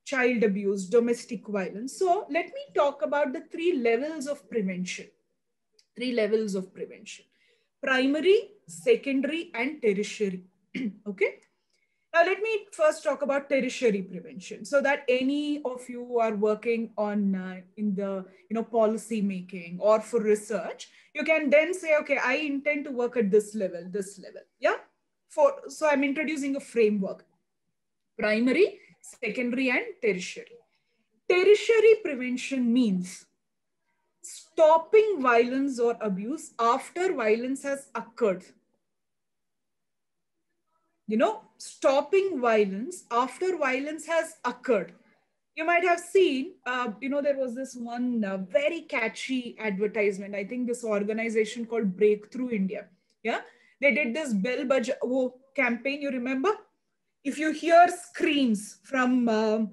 Child abuse, domestic violence. So let me talk about the three levels of prevention. Three levels of prevention: primary, secondary, and tertiary. (clears throat) okay now, let me first talk about tertiary prevention so that any of you who are working on uh, in the you know policy making or for research, you can then say, okay, I intend to work at this level, this level. Yeah. for, so I'm introducing a framework. Primary, secondary and tertiary. Tertiary prevention means stopping violence or abuse after violence has occurred. You know, stopping violence after violence has occurred. You might have seen, uh, you know, there was this one uh, very catchy advertisement. I think this organization called Breakthrough India. Yeah, they did this Bell Bajao campaign. You remember? If you hear screams from, um,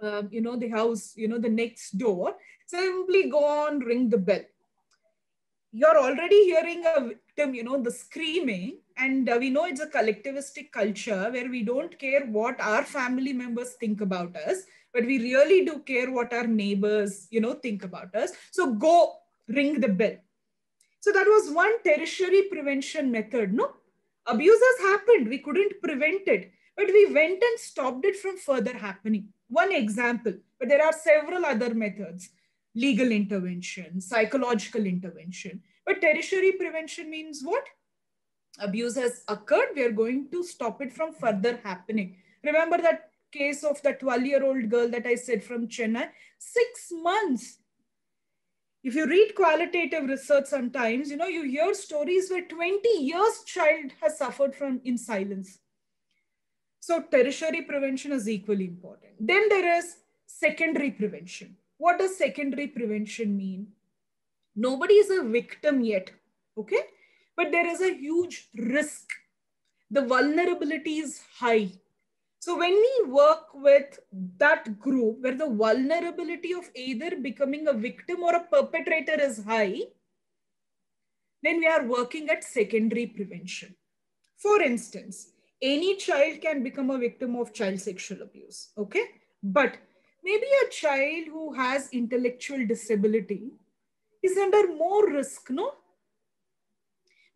uh, you know, the house, you know, the next door, simply go on, ring the bell. You're already hearing a victim, you know, the screaming. And uh, we know it's a collectivistic culture where we don't care what our family members think about us, but we really do care what our neighbors, you know, think about us. So go ring the bell. So that was one tertiary prevention method, no? Abuse has happened. We couldn't prevent it, but we went and stopped it from further happening. One example, but there are several other methods legal intervention, psychological intervention. But tertiary prevention means what? Abuse has occurred. We are going to stop it from further happening. Remember that case of the 12 year old girl that I said from Chennai? Six months. If you read qualitative research sometimes, you know, you hear stories where 20 years child has suffered from in silence. So tertiary prevention is equally important. Then there is secondary prevention what does secondary prevention mean? Nobody is a victim yet, okay? But there is a huge risk. The vulnerability is high. So when we work with that group where the vulnerability of either becoming a victim or a perpetrator is high, then we are working at secondary prevention. For instance, any child can become a victim of child sexual abuse, okay? But maybe a child who has intellectual disability is under more risk, no?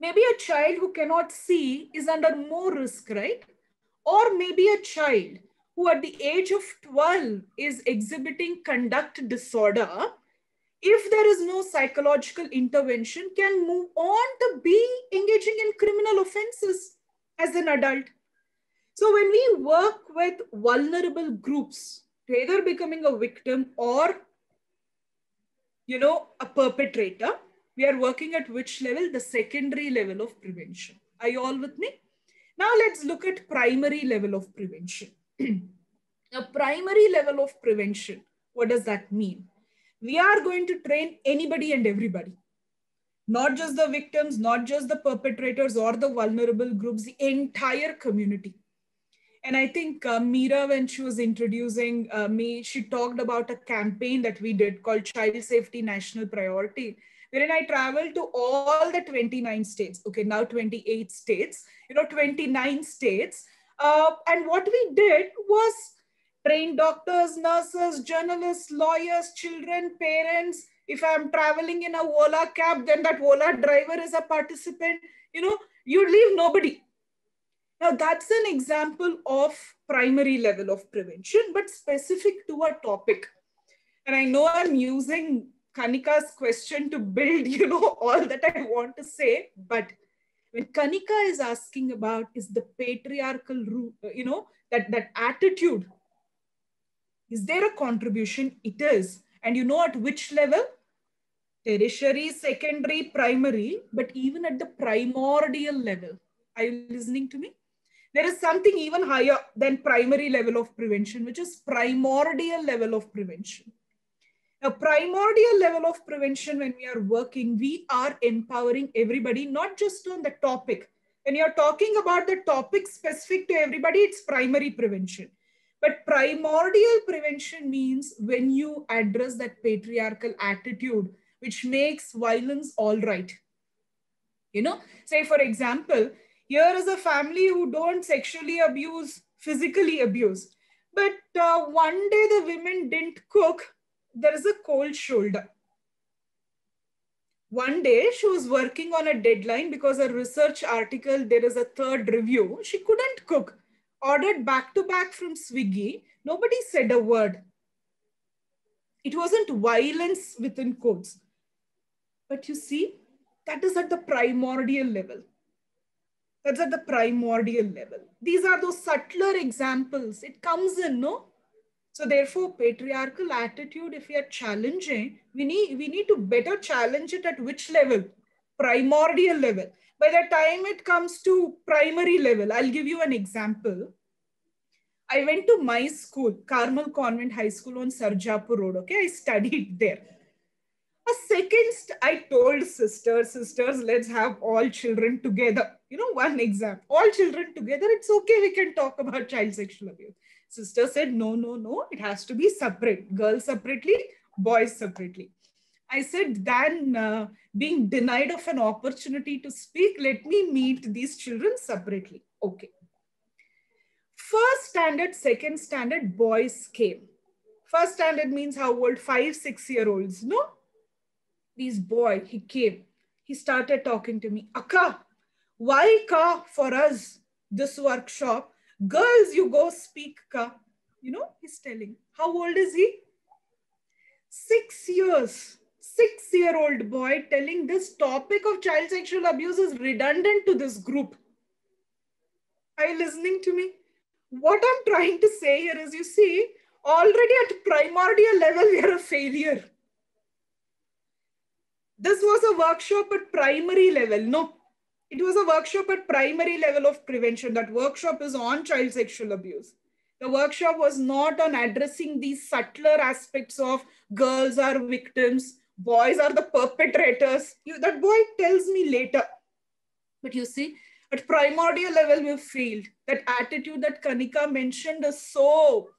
Maybe a child who cannot see is under more risk, right? Or maybe a child who at the age of 12 is exhibiting conduct disorder, if there is no psychological intervention, can move on to be engaging in criminal offenses as an adult. So when we work with vulnerable groups, to either becoming a victim or, you know, a perpetrator. We are working at which level? The secondary level of prevention. Are you all with me? Now let's look at primary level of prevention. (clears throat) a primary level of prevention, what does that mean? We are going to train anybody and everybody not just the victims, not just the perpetrators or the vulnerable groups, the entire community. And I think uh, Meera, when she was introducing uh, me, she talked about a campaign that we did called Child Safety National Priority, wherein I traveled to all the 29 states. Okay, now 28 states, you know, 29 states. Uh, and what we did was train doctors, nurses, journalists, lawyers, children, parents. If I'm traveling in a Ola cab, then that Ola driver is a participant. You know, you leave nobody now that's an example of primary level of prevention, but specific to a topic. And I know I'm using Kanika's question to build, you know, (laughs) all that I want to say, but when Kanika is asking about is the patriarchal, uh, you know, that, that attitude, is there a contribution? It is. And you know at which level? Tertiary, secondary, primary, but even at the primordial level. Are you listening to me? there is something even higher than primary level of prevention, which is primordial level of prevention. A primordial level of prevention, when we are working, we are empowering everybody, not just on the topic. When you're talking about the topic specific to everybody, it's primary prevention. But primordial prevention means when you address that patriarchal attitude, which makes violence all right. You know, say for example, here is a family who don't sexually abuse, physically abuse. But uh, one day the women didn't cook. There is a cold shoulder. One day she was working on a deadline because a research article, there is a third review. She couldn't cook. Ordered back to back from Swiggy. Nobody said a word. It wasn't violence within quotes. But you see, that is at the primordial level That's at the primordial level. These are those subtler examples. It comes in, no? So therefore, patriarchal attitude, if we are challenging, we need, we need to better challenge it at which level? Primordial level. By the time it comes to primary level, I'll give you an example. I went to my school, Carmel Convent High School on Sarjapur Road. Okay, I studied there. A second, I told sisters, sisters, let's have all children together. You know, one exam, all children together. It's okay. We can talk about child sexual abuse. Sister said, no, no, no. It has to be separate. Girls separately, boys separately. I said, then uh, being denied of an opportunity to speak, let me meet these children separately. Okay. First standard, second standard, boys came. First standard means how old? Five, six year olds, no? This boy, he came. He started talking to me. Akka, why ka for us, this workshop? Girls, you go speak ka. You know, he's telling. How old is he? Six years. Six year old boy telling this topic of child sexual abuse is redundant to this group. Are you listening to me? What I'm trying to say here is you see, already at primordial level, we are a failure. This was a workshop at primary level. No, it was a workshop at primary level of prevention. That workshop is on child sexual abuse. The workshop was not on addressing these subtler aspects of girls are victims, boys are the perpetrators. You, that boy tells me later. But you see, at primordial level, we've failed. That attitude that Kanika mentioned is so,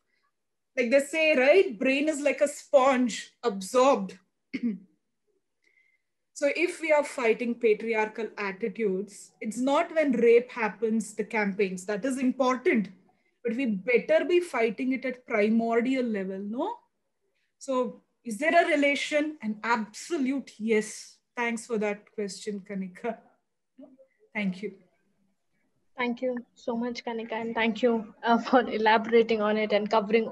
like they say, right? Brain is like a sponge, absorbed. (clears throat) so if we are fighting patriarchal attitudes, it's not when rape happens, the campaigns. That is important. But we better be fighting it at primordial level, no? So is there a relation? An absolute yes. Thanks for that question, Kanika. Thank you. Thank you so much, Kanika, and thank you uh, for elaborating on it and covering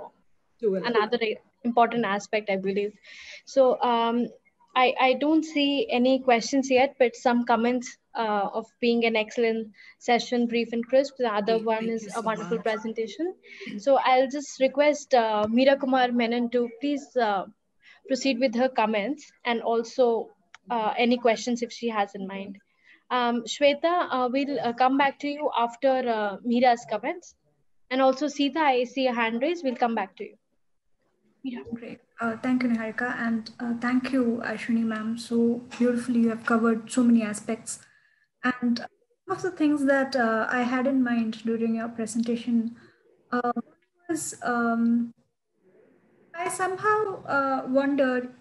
another important aspect, I believe. So um, I, I don't see any questions yet, but some comments uh, of being an excellent session, brief and crisp. The other Thank one is so a wonderful much. presentation. So I'll just request uh, Meera Kumar Menon to please uh, proceed with her comments and also uh, any questions if she has in mind. Um, Shweta, uh, we'll uh, come back to you after uh, Meera's comments. And also Sita, I see a hand raise. We'll come back to you. Meera. Great. Uh, thank you, Niharika. And uh, thank you, Ashwini ma'am. So beautifully, you have covered so many aspects. And some of the things that uh, I had in mind during your presentation uh, was um, I somehow uh, wondered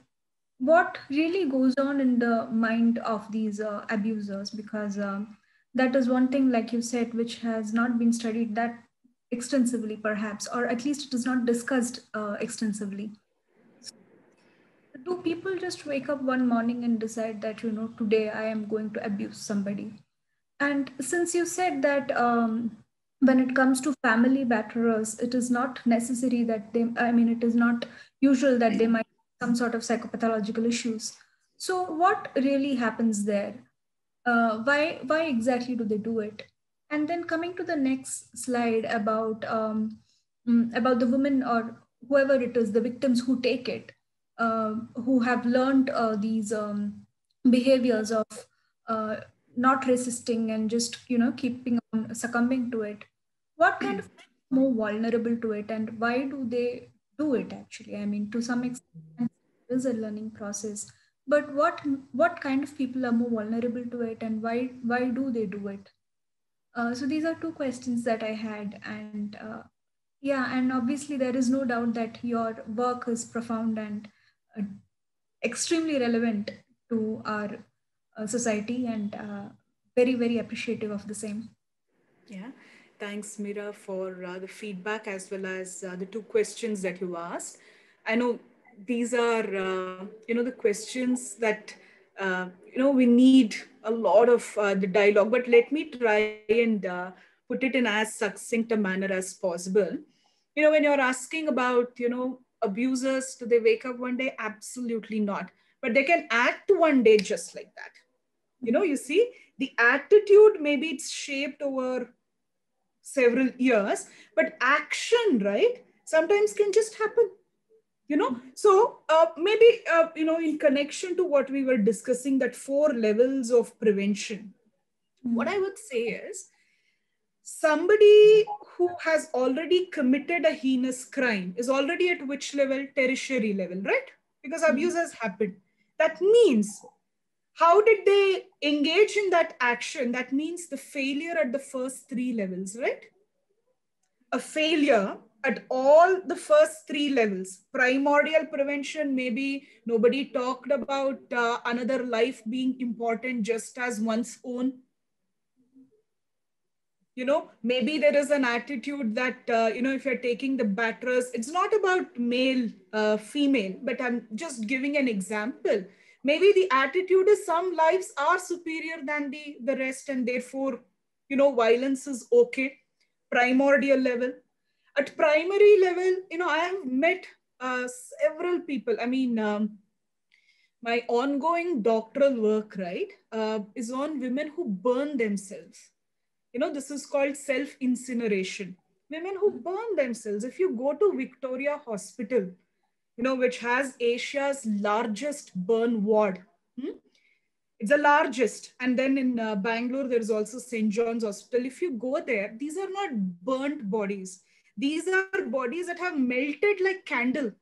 what really goes on in the mind of these uh, abusers because um, that is one thing, like you said, which has not been studied that extensively, perhaps, or at least it is not discussed uh, extensively. Do people just wake up one morning and decide that, you know, today I am going to abuse somebody? And since you said that um, when it comes to family batterers, it is not necessary that they, I mean, it is not usual that they might have some sort of psychopathological issues. So, what really happens there? Uh, why, why exactly do they do it? And then coming to the next slide about um, mm, about the women or whoever it is, the victims who take it, uh, who have learned uh, these um, behaviors of uh, not resisting and just you know keeping on succumbing to it. What kind of people are more vulnerable to it, and why do they do it? Actually, I mean, to some extent, it is a learning process. But what what kind of people are more vulnerable to it, and why why do they do it? Uh, so these are two questions that I had, and uh, yeah, and obviously there is no doubt that your work is profound and uh, extremely relevant to our uh, society, and uh, very very appreciative of the same. Yeah, thanks, Meera, for the feedback as well as the two questions that you asked. I know these are, you know, the questions that, uh, you know, we need a lot of uh, the dialogue, but let me try and uh, put it in as succinct a manner as possible. You know, when you're asking about, you know, abusers, do they wake up one day? Absolutely not. But they can act one day just like that. You know, you see, the attitude, maybe it's shaped over several years, but action, right, sometimes can just happen. You know, so uh, maybe, uh, you know, in connection to what we were discussing, that four levels of prevention, what I would say is somebody who has already committed a heinous crime is already at which level? Tertiary level, right? Because abuse has happened. That means how did they engage in that action? That means the failure at the first three levels, right? A failure at all the first three levels. Primordial prevention, maybe nobody talked about uh, another life being important just as one's own. You know, maybe there is an attitude that, uh, you know, if you're taking the batterers, it's not about male, uh, female, but I'm just giving an example maybe the attitude is some lives are superior than the the rest and therefore you know violence is okay primordial level at primary level you know i have met uh, several people i mean um, my ongoing doctoral work right uh, is on women who burn themselves you know this is called self incineration women who burn themselves if you go to victoria hospital you know, which has Asia's largest burn ward. Hmm? It's the largest. And then in uh, Bangalore, there's also St. John's Hospital. If you go there, these are not burnt bodies. These are bodies that have melted like candle.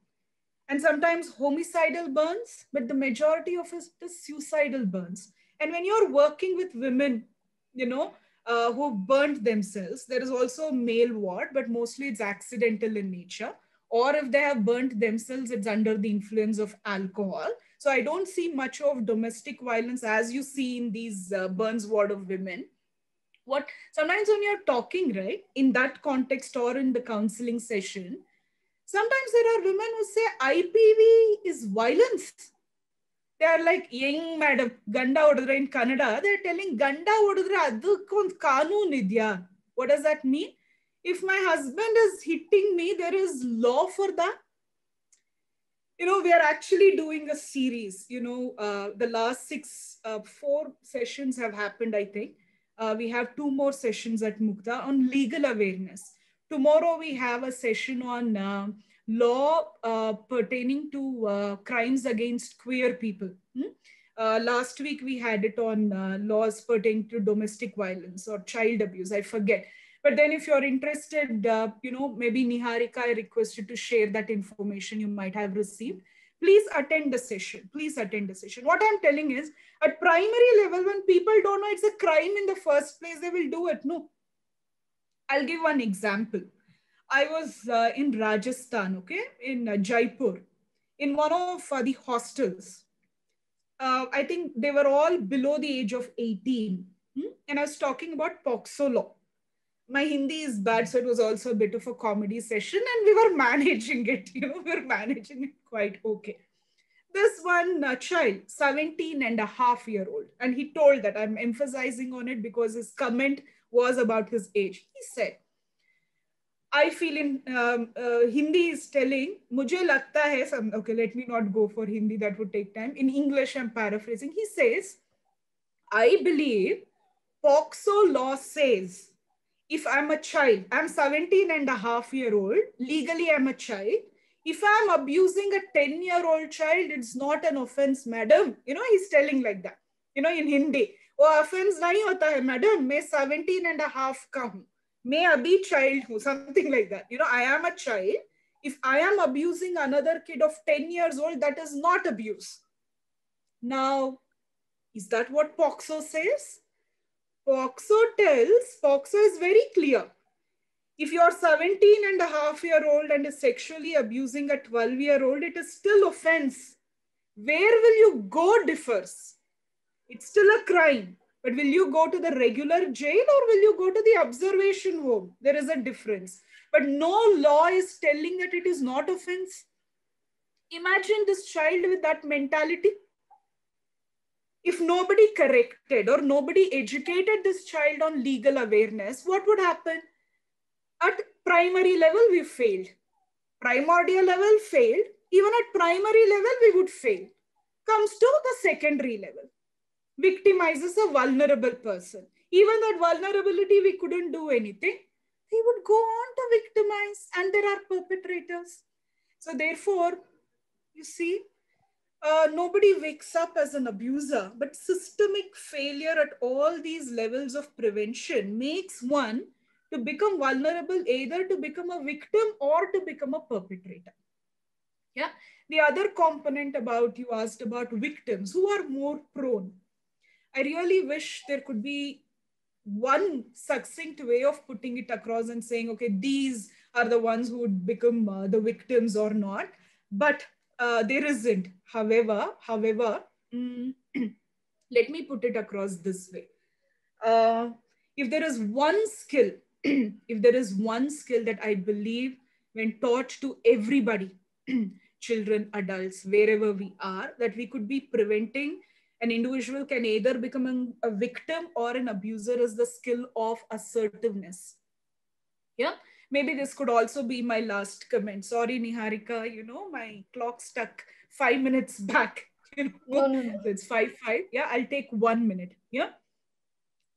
And sometimes homicidal burns, but the majority of it is suicidal burns. And when you're working with women, you know, uh, who burned themselves, there is also a male ward, but mostly it's accidental in nature or if they have burnt themselves, it's under the influence of alcohol. So I don't see much of domestic violence as you see in these uh, burns ward of women. What sometimes when you're talking, right, in that context or in the counseling session, sometimes there are women who say IPV is violence. They are like, young madam, ganda odadra in Kannada, they're telling ganda odadra adukon kanun idya. What does that mean? if my husband is hitting me, there is law for that. You know, we are actually doing a series. You know, uh, the last six, uh, four sessions have happened, I think. Uh, we have two more sessions at Mukta on legal awareness. Tomorrow, we have a session on uh, law uh, pertaining to uh, crimes against queer people. Hmm? last week, we had it on laws pertaining to domestic violence or child abuse. I forget but then if you're interested, uh, you know, maybe Niharika, I requested to share that information you might have received. Please attend the session. Please attend the session. What I'm telling is at primary level, when people don't know it's a crime in the first place, they will do it. No. I'll give one example. I was uh, in Rajasthan, okay, in uh, Jaipur, in one of uh, the hostels. Uh, I think they were all below the age of 18. Hmm? And I was talking about POCSO law my Hindi is bad, so it was also a bit of a comedy session, and we were (laughs) managing it. You know, we were managing it quite okay. This one uh, child, 17 and a half year old, and he told that I'm emphasizing on it because his comment was about his age. He said, I feel in um, uh, Hindi is telling, Mujhe lagta hai, some, okay, let me not go for Hindi, that would take time. In English, I'm paraphrasing. He says, I believe POCSO law says if I'm a child, I'm 17 and a half year old, legally I'm a child if I'm abusing a 10 year old child, it's not an offense, madam. You know, he's telling like that, you know, in Hindi. Oh, offense, nahi hota hai, madam. May 17 and a half come. May I be child, ho, (laughs) something like that. You know, I am a child. If I am abusing another kid of 10 years old, that is not abuse. Now, is that what POCSO says? POCSO tells, POCSO is very clear. If you're 17 and a half year old and is sexually abusing a 12 year old, it is still offense. Where will you go differs. It's still a crime. But will you go to the regular jail or will you go to the observation home? There is a difference. But no law is telling that it is not offense. Imagine this child with that mentality if nobody corrected or nobody educated this child on legal awareness, what would happen? At primary level, we failed. Primordial level failed. Even at primary level, we would fail. Comes to the secondary level. victimizes a vulnerable person. Even that vulnerability, we couldn't do anything. He would go on to victimize, and there are perpetrators. So, therefore, you see, uh, nobody wakes up as an abuser, but systemic failure at all these levels of prevention makes one to become vulnerable, either to become a victim or to become a perpetrator. Yeah. The other component about you asked about victims who are more prone. I really wish there could be one succinct way of putting it across and saying, okay, these are the ones who would become uh, the victims or not. But uh, there isn't. However, however, mm, (clears throat) let me put it across this way. Uh, if there is one skill, (clears throat) if there is one skill that I believe when taught to everybody, (clears throat) children, adults, wherever we are, that we could be preventing an individual can either become a victim or an abuser is the skill of assertiveness. Yeah maybe this could also be my last comment. Sorry, Niharika, you know, my clock stuck five minutes (laughs) back. You know? So it's five, five. Yeah, I'll take one minute. Yeah.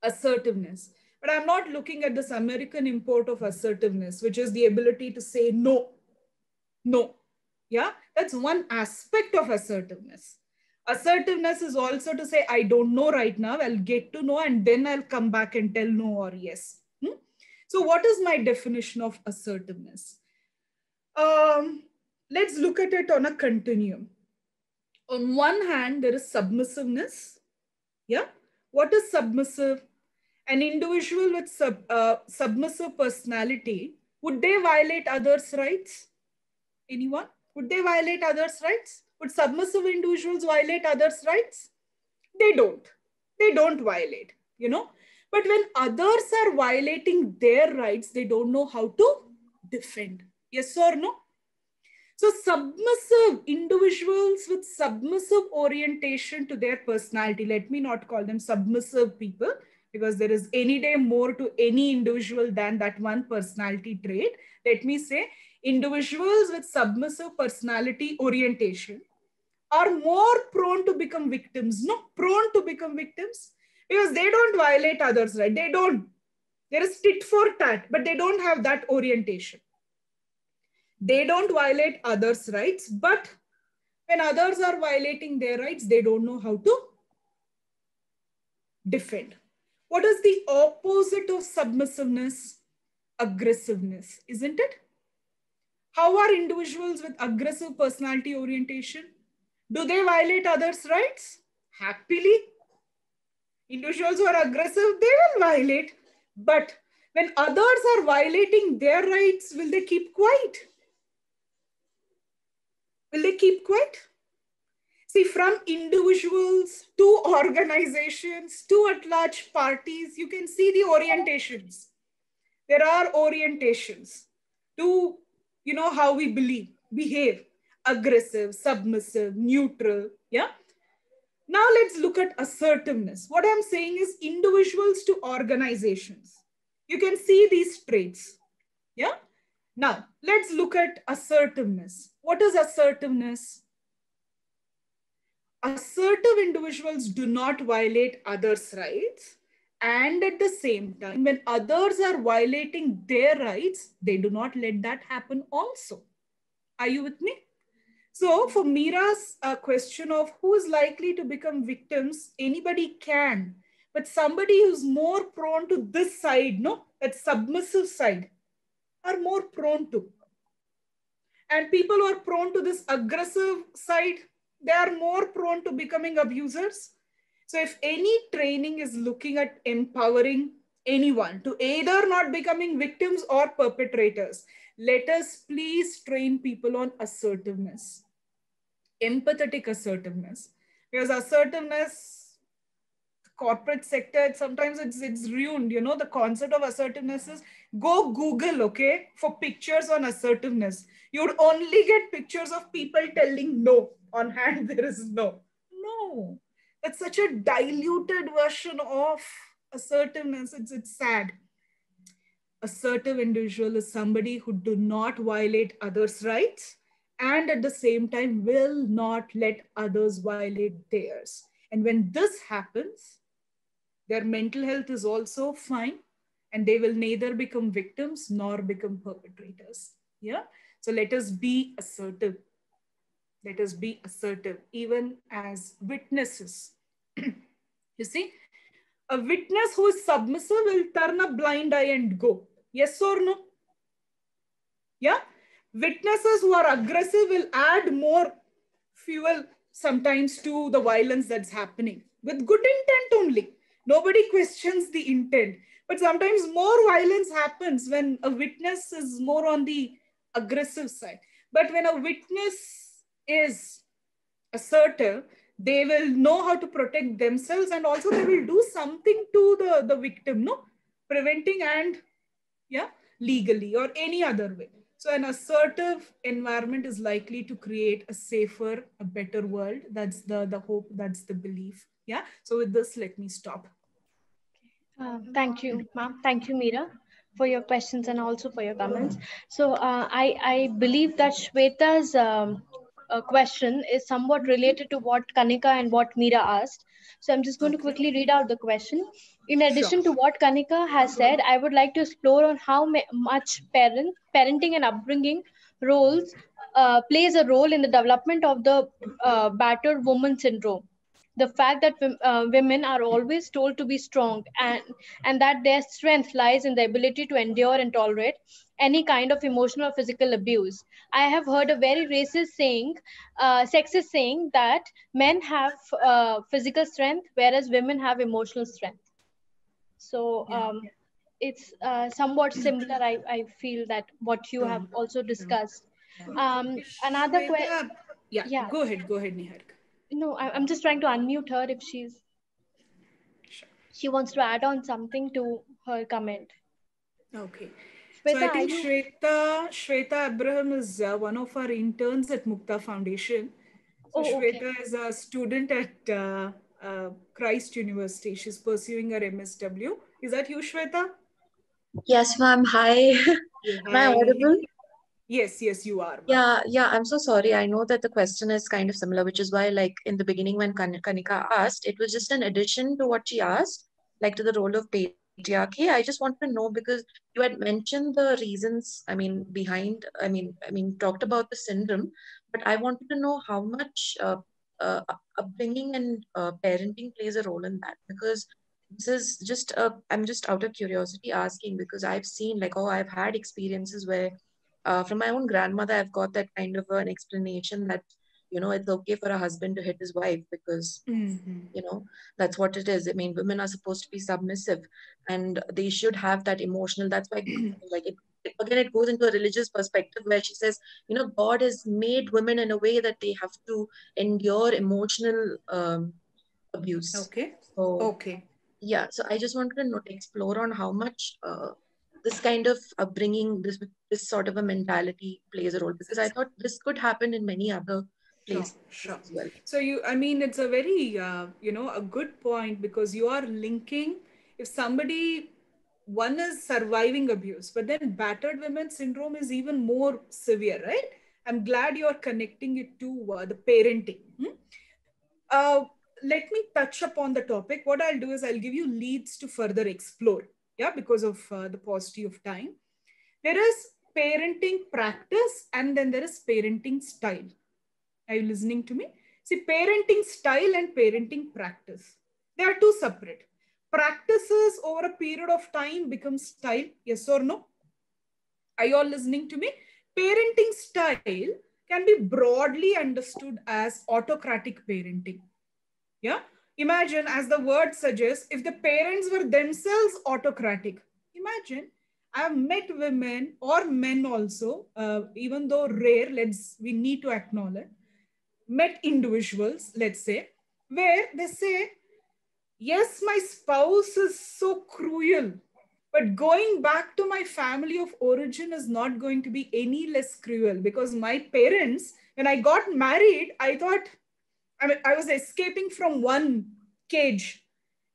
Assertiveness. But I'm not looking at this American import of assertiveness, which is the ability to say no. No. Yeah, that's one aspect of assertiveness. Assertiveness is also to say, I don't know right now, I'll get to know, and then I'll come back and tell no or yes. So what is my definition of assertiveness? Um, let's look at it on a continuum. On one hand, there is submissiveness. Yeah. What is submissive? An individual with sub, uh, submissive personality, would they violate others' rights? Anyone? Would they violate others' rights? Would submissive individuals violate others' rights? They don't. They don't violate, you know. But when others are violating their rights, they don't know how to defend. Yes or no? So submissive individuals with submissive orientation to their personality, let me not call them submissive people because there is any day more to any individual than that one personality trait. Let me say individuals with submissive personality orientation are more prone to become victims, no, prone to become victims because they don't violate others, right? They don't. There is tit for tat, but they don't have that orientation. They don't violate others' rights, but when others are violating their rights, they don't know how to defend. What is the opposite of submissiveness? Aggressiveness, isn't it? How are individuals with aggressive personality orientation? Do they violate others' rights? Happily, individuals who are aggressive, they will violate. But when others are violating their rights, will they keep quiet? Will they keep quiet? See, from individuals to organizations to at large parties, you can see the orientations. There are orientations to, you know, how we believe, behave, aggressive, submissive, neutral, yeah? Now let's look at assertiveness. What I'm saying is individuals to organizations. You can see these traits. Yeah. Now let's look at assertiveness. What is assertiveness? Assertive individuals do not violate others' rights. And at the same time, when others are violating their rights, they do not let that happen also. Are you with me? So for Meera's uh, question of who is likely to become victims, anybody can, but somebody who's more prone to this side, no, that submissive side, are more prone to. And people who are prone to this aggressive side, they are more prone to becoming abusers. So if any training is looking at empowering anyone to either not becoming victims or perpetrators, let us please train people on assertiveness, empathetic assertiveness. Because assertiveness, corporate sector, sometimes it's, it's ruined. You know, the concept of assertiveness is go Google, okay, for pictures on assertiveness. You would only get pictures of people telling no. On hand, (laughs) there is no. No. That's such a diluted version of assertiveness. It's, it's sad assertive individual is somebody who do not violate others' rights and at the same time will not let others violate theirs. And when this happens, their mental health is also fine and they will neither become victims nor become perpetrators. Yeah. So let us be assertive. Let us be assertive, even as witnesses. (clears throat) you see, a witness who is submissive will turn a blind eye and go. Yes or no? Yeah. Witnesses who are aggressive will add more fuel sometimes to the violence that's happening with good intent only. Nobody questions the intent. But sometimes more violence happens when a witness is more on the aggressive side. But when a witness is assertive, they will know how to protect themselves and also they will do something to the, the victim, no? Preventing and, yeah, legally or any other way. So an assertive environment is likely to create a safer, a better world. That's the, the hope, that's the belief. Yeah. So with this, let me stop. Uh, thank you, ma'am. Thank you, Meera, for your questions and also for your comments. So uh, I, I believe that Shweta's um, uh, question is somewhat related to what Kanika and what Meera asked. So I'm just going to quickly read out the question. In addition Sure. to what Kanika has said, I would like to explore on how much parent, parenting and upbringing roles uh, plays a role in the development of the uh, battered woman syndrome. The fact that uh, women are always told to be strong and, and that their strength lies in the ability to endure and tolerate any kind of emotional or physical abuse. I have heard a very racist saying, uh, sexist saying that men have uh, physical strength whereas women have emotional strength. So um, it's uh, somewhat similar. I, I feel that what you have also discussed. Um, another question. Yeah, yeah. go ahead, go ahead, Niharika. No, I, I'm just trying to unmute her if she's Sure. she wants to add on something to her comment. Okay. So I think you- Shweta, Shweta Abraham is uh, one of our interns at Mukta Foundation. So Oh, okay. Shweta is a student at uh, uh, Christ University. She's pursuing her MSW. Is that you, Shweta? Yes, ma'am. Hi. Am I Hi. audible? Yes, yes, you are. Yeah, yeah. I'm so sorry. I know that the question is kind of similar, which is why, like, in the beginning, when Kan- Kanika asked, it was just an addition to what she asked, like to the role of patriarchy. I just want to know because you had mentioned the reasons, I mean, behind, I mean, I mean, talked about the syndrome, but I wanted to know how much uh, uh, upbringing and uh, parenting plays a role in that because this is just uh, I'm just out of curiosity asking because I've seen like oh I've had experiences where uh, from my own grandmother I've got that kind of an explanation that you know it's okay for a husband to hit his wife because Mhm. you know that's what it is i mean women are supposed to be submissive and they should have that emotional that's why (clears throat) like it again it goes into a religious perspective where she says you know god has made women in a way that they have to endure emotional um, abuse Okay. so Okay. yeah so i just wanted to explore on how much uh, this kind of upbringing this this sort of a mentality plays a role because i thought this could happen in many other Sure, places sure. as well So you, I mean, it's a very, uh, you know, a good point because you are linking if somebody, one is surviving abuse, but then battered women syndrome is even more severe, right? I'm glad you're connecting it to uh, the parenting. hmm? Uh, let me touch upon the topic. What I'll do is I'll give you leads to further explore, yeah, because of uh, the paucity of time. There is parenting practice and then there is parenting style. Are you listening to me? See, parenting style and parenting practice. They are two separate. Practices over a period of time become style, yes or no? Are you all listening to me? Parenting style can be broadly understood as autocratic parenting. Yeah. Imagine, as the word suggests, if the parents were themselves autocratic. Imagine, I have met women or men also, uh, even though rare, let's we need to acknowledge, met individuals, let's say, where they say, Yes, my spouse is so cruel, but going back to my family of origin is not going to be any less cruel because my parents, when I got married, I thought I mean, I was escaping from one cage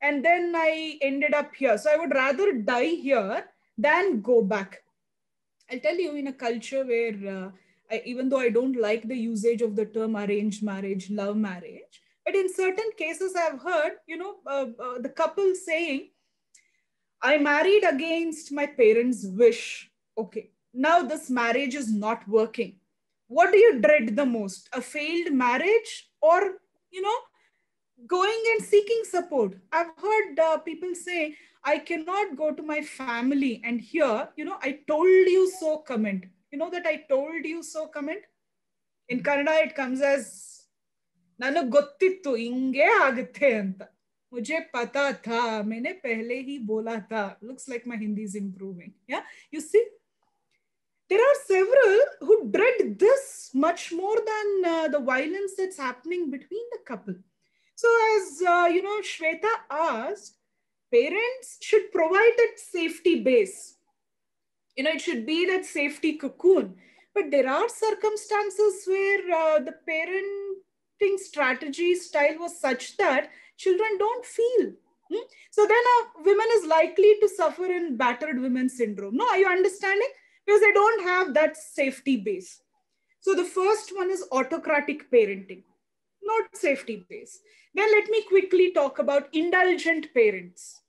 and then I ended up here. So I would rather die here than go back. I'll tell you in a culture where, uh, I, even though I don't like the usage of the term arranged marriage, love marriage, But in certain cases, I've heard, you know, uh, uh, the couple saying, I married against my parents' wish. Okay, now this marriage is not working. What do you dread the most? A failed marriage or, you know, going and seeking support? I've heard uh, people say, I cannot go to my family and here, you know, I told you so comment. You know that I told you so comment? In Kannada, it comes as ನನಗೆ ಗೊತ್ತಿತ್ತು ಹಿಂಗೆ ಆಗುತ್ತೆ ಅಂತ मुझे पता था मैंने पहले ही बोला था looks like my hindi is improving yeah you see there are several who dread this much more than uh, the violence that's happening between the couple so as uh, you know shweta asked parents should provide that safety base you know it should be that safety cocoon but there are circumstances where uh, the parenting strategy style was such that children don't feel. Hmm? So then a woman is likely to suffer in battered women syndrome. No, are you understanding? Because they don't have that safety base. So the first one is autocratic parenting, not safety base. Then let me quickly talk about indulgent parents.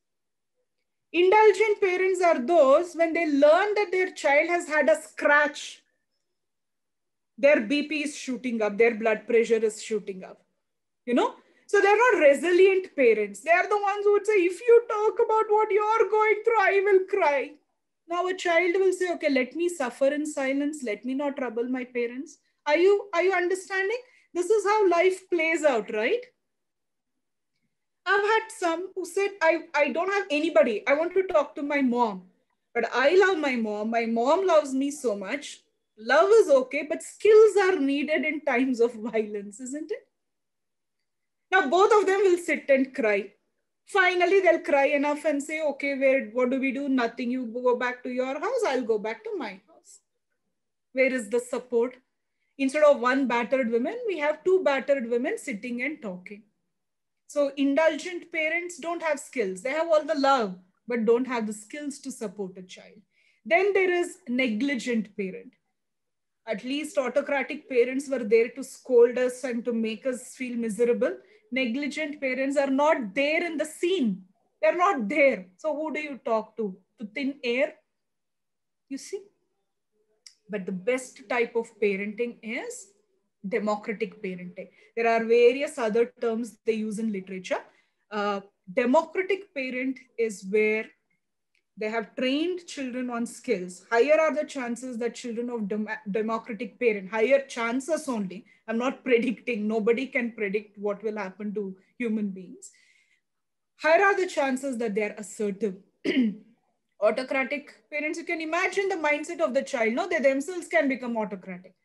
Indulgent parents are those when they learn that their child has had a scratch, their BP is shooting up, their blood pressure is shooting up. You know, so they're not resilient parents. They are the ones who would say, if you talk about what you're going through, I will cry. Now a child will say, okay, let me suffer in silence. Let me not trouble my parents. Are you, are you understanding? This is how life plays out, right? I've had some who said, I, I don't have anybody. I want to talk to my mom. But I love my mom. My mom loves me so much. Love is okay, but skills are needed in times of (laughs) violence, isn't it? Now both of them will sit and cry. Finally, they'll cry enough and say, okay, where, what do we do? Nothing. You go back to your house. I'll go back to my house. Where is the support? Instead of one battered woman, we have two battered women sitting and talking. So indulgent parents don't have skills. They have all the love, but don't have the skills to support a child. Then there is negligent parent. At least autocratic parents were there to scold us and to make us feel miserable negligent parents are not there in the scene. They're not there. So who do you talk to? To thin air? You see? But the best type of parenting is democratic parenting. There are various other terms they use in literature. Uh, democratic parent is where they have trained children on skills. Higher are the chances that children of dem democratic parent, higher chances only. I'm not (laughs) predicting, nobody can predict what will happen to human beings. Higher are the chances that they're assertive. (clears throat) autocratic parents, you can imagine the mindset of the child. No, they themselves can become autocratic.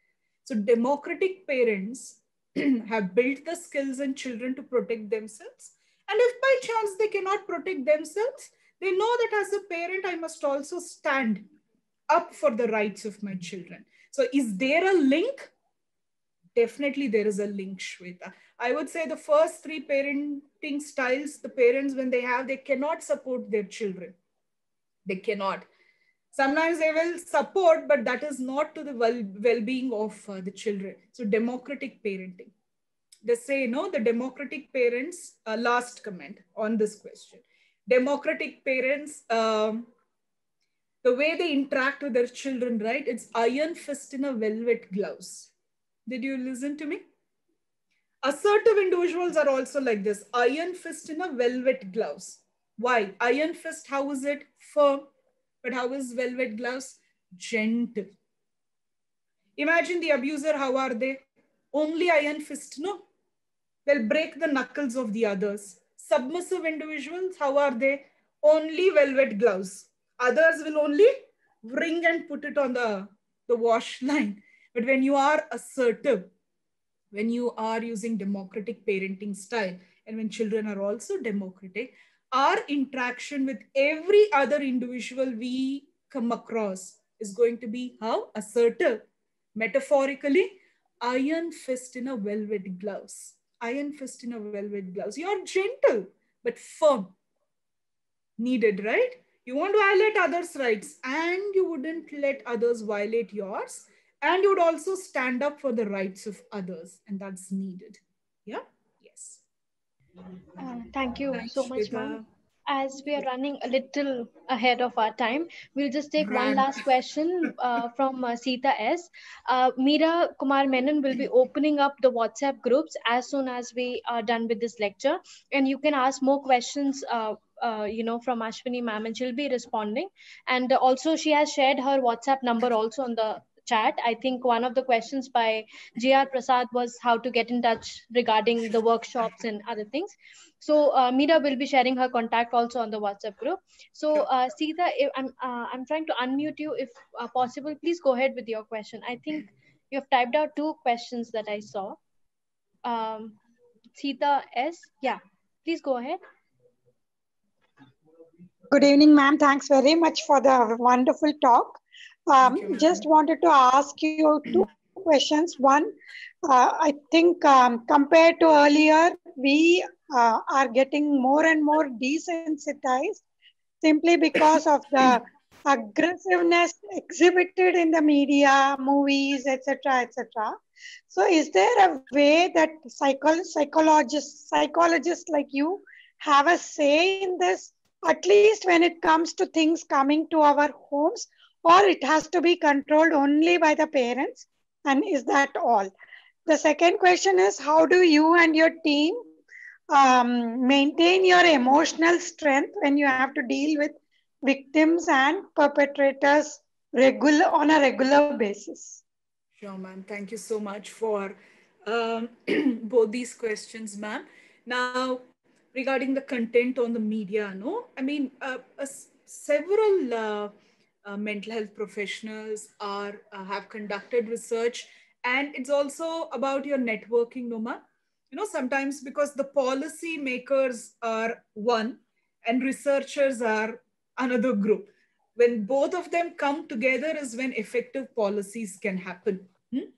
So democratic parents (clears throat) have built the skills in children to protect themselves. And if by chance they cannot protect themselves, they know that as a parent, I must also stand up for the rights of my children. So is there a link? Definitely there is a link, Shweta. I would say the first three parenting styles, the parents, when they have, they cannot support their children. They cannot. Sometimes they will support, but that is not to the well well being of uh, the children. So democratic parenting. They say, no, the democratic parents, uh, last comment on this question democratic parents, um, the way they interact with their children, right? It's iron fist in a velvet gloves. Did you listen to me? Assertive individuals are also like this iron fist in a velvet gloves. Why? Iron fist, how is it? Firm. But how is velvet gloves? Gentle. Imagine the abuser, how are they? Only iron fist, no. They'll break the knuckles of the others submissive individuals, how are they? Only velvet gloves. Others will only wring and put it on the, the wash (laughs) line. But when you are assertive, when you are using democratic parenting style, and when children are also democratic, our interaction with every other individual we come across is going to be how? Assertive. Metaphorically, iron fist in a velvet gloves iron fist in a velvet blouse. You're gentle, but firm. Needed, right? You won't violate others' rights and you wouldn't let others violate yours. And you would also stand up for the rights of others. And that's needed. Yeah? Yes. Uh, thank you Thanks, so much, ma'am. As we are running a little ahead of our time, we'll just take one last question uh, from uh, Sita S. Uh, Meera Kumar Menon will be opening up the WhatsApp groups as soon as we are done with this lecture. And you can ask more questions uh, uh, you know, from Ashwini ma'am, and she'll be responding. And also, she has shared her WhatsApp number also on the chat. I think one of the questions by J.R. Prasad was how to get in touch regarding the workshops and other things. So uh, Meera will be sharing her contact also on the WhatsApp group. So uh, Sita, I'm, uh, I'm trying to unmute you if uh, possible. Please go ahead with your question. I think you have typed out two questions that I saw. Um, Sita S. Yeah, please go ahead. Good evening, ma'am. Thanks very much for the wonderful talk. Um, just wanted to ask you two questions. One, uh, I think um, compared to earlier, we uh, are getting more and more desensitized simply because of the aggressiveness exhibited in the media, movies, etc., etc. So, is there a way that psycho- psychologists, psychologists like you, have a say in this? At least when it comes to things coming to our homes, or it has to be controlled only by the parents? And is that all? The second question is how do you and your team um, maintain your emotional strength when you have to deal with victims and perpetrators regular on a regular basis? Sure, ma'am. Thank you so much for um, (clears throat) both these questions, ma'am. Now, regarding the content on the media, no, I mean, uh, uh, several uh, uh, mental health professionals are uh, have conducted research. And it's also about your networking noma. You know sometimes because the policy makers are one and researchers are another group. When both of them come together is when effective policies can happen. Hmm?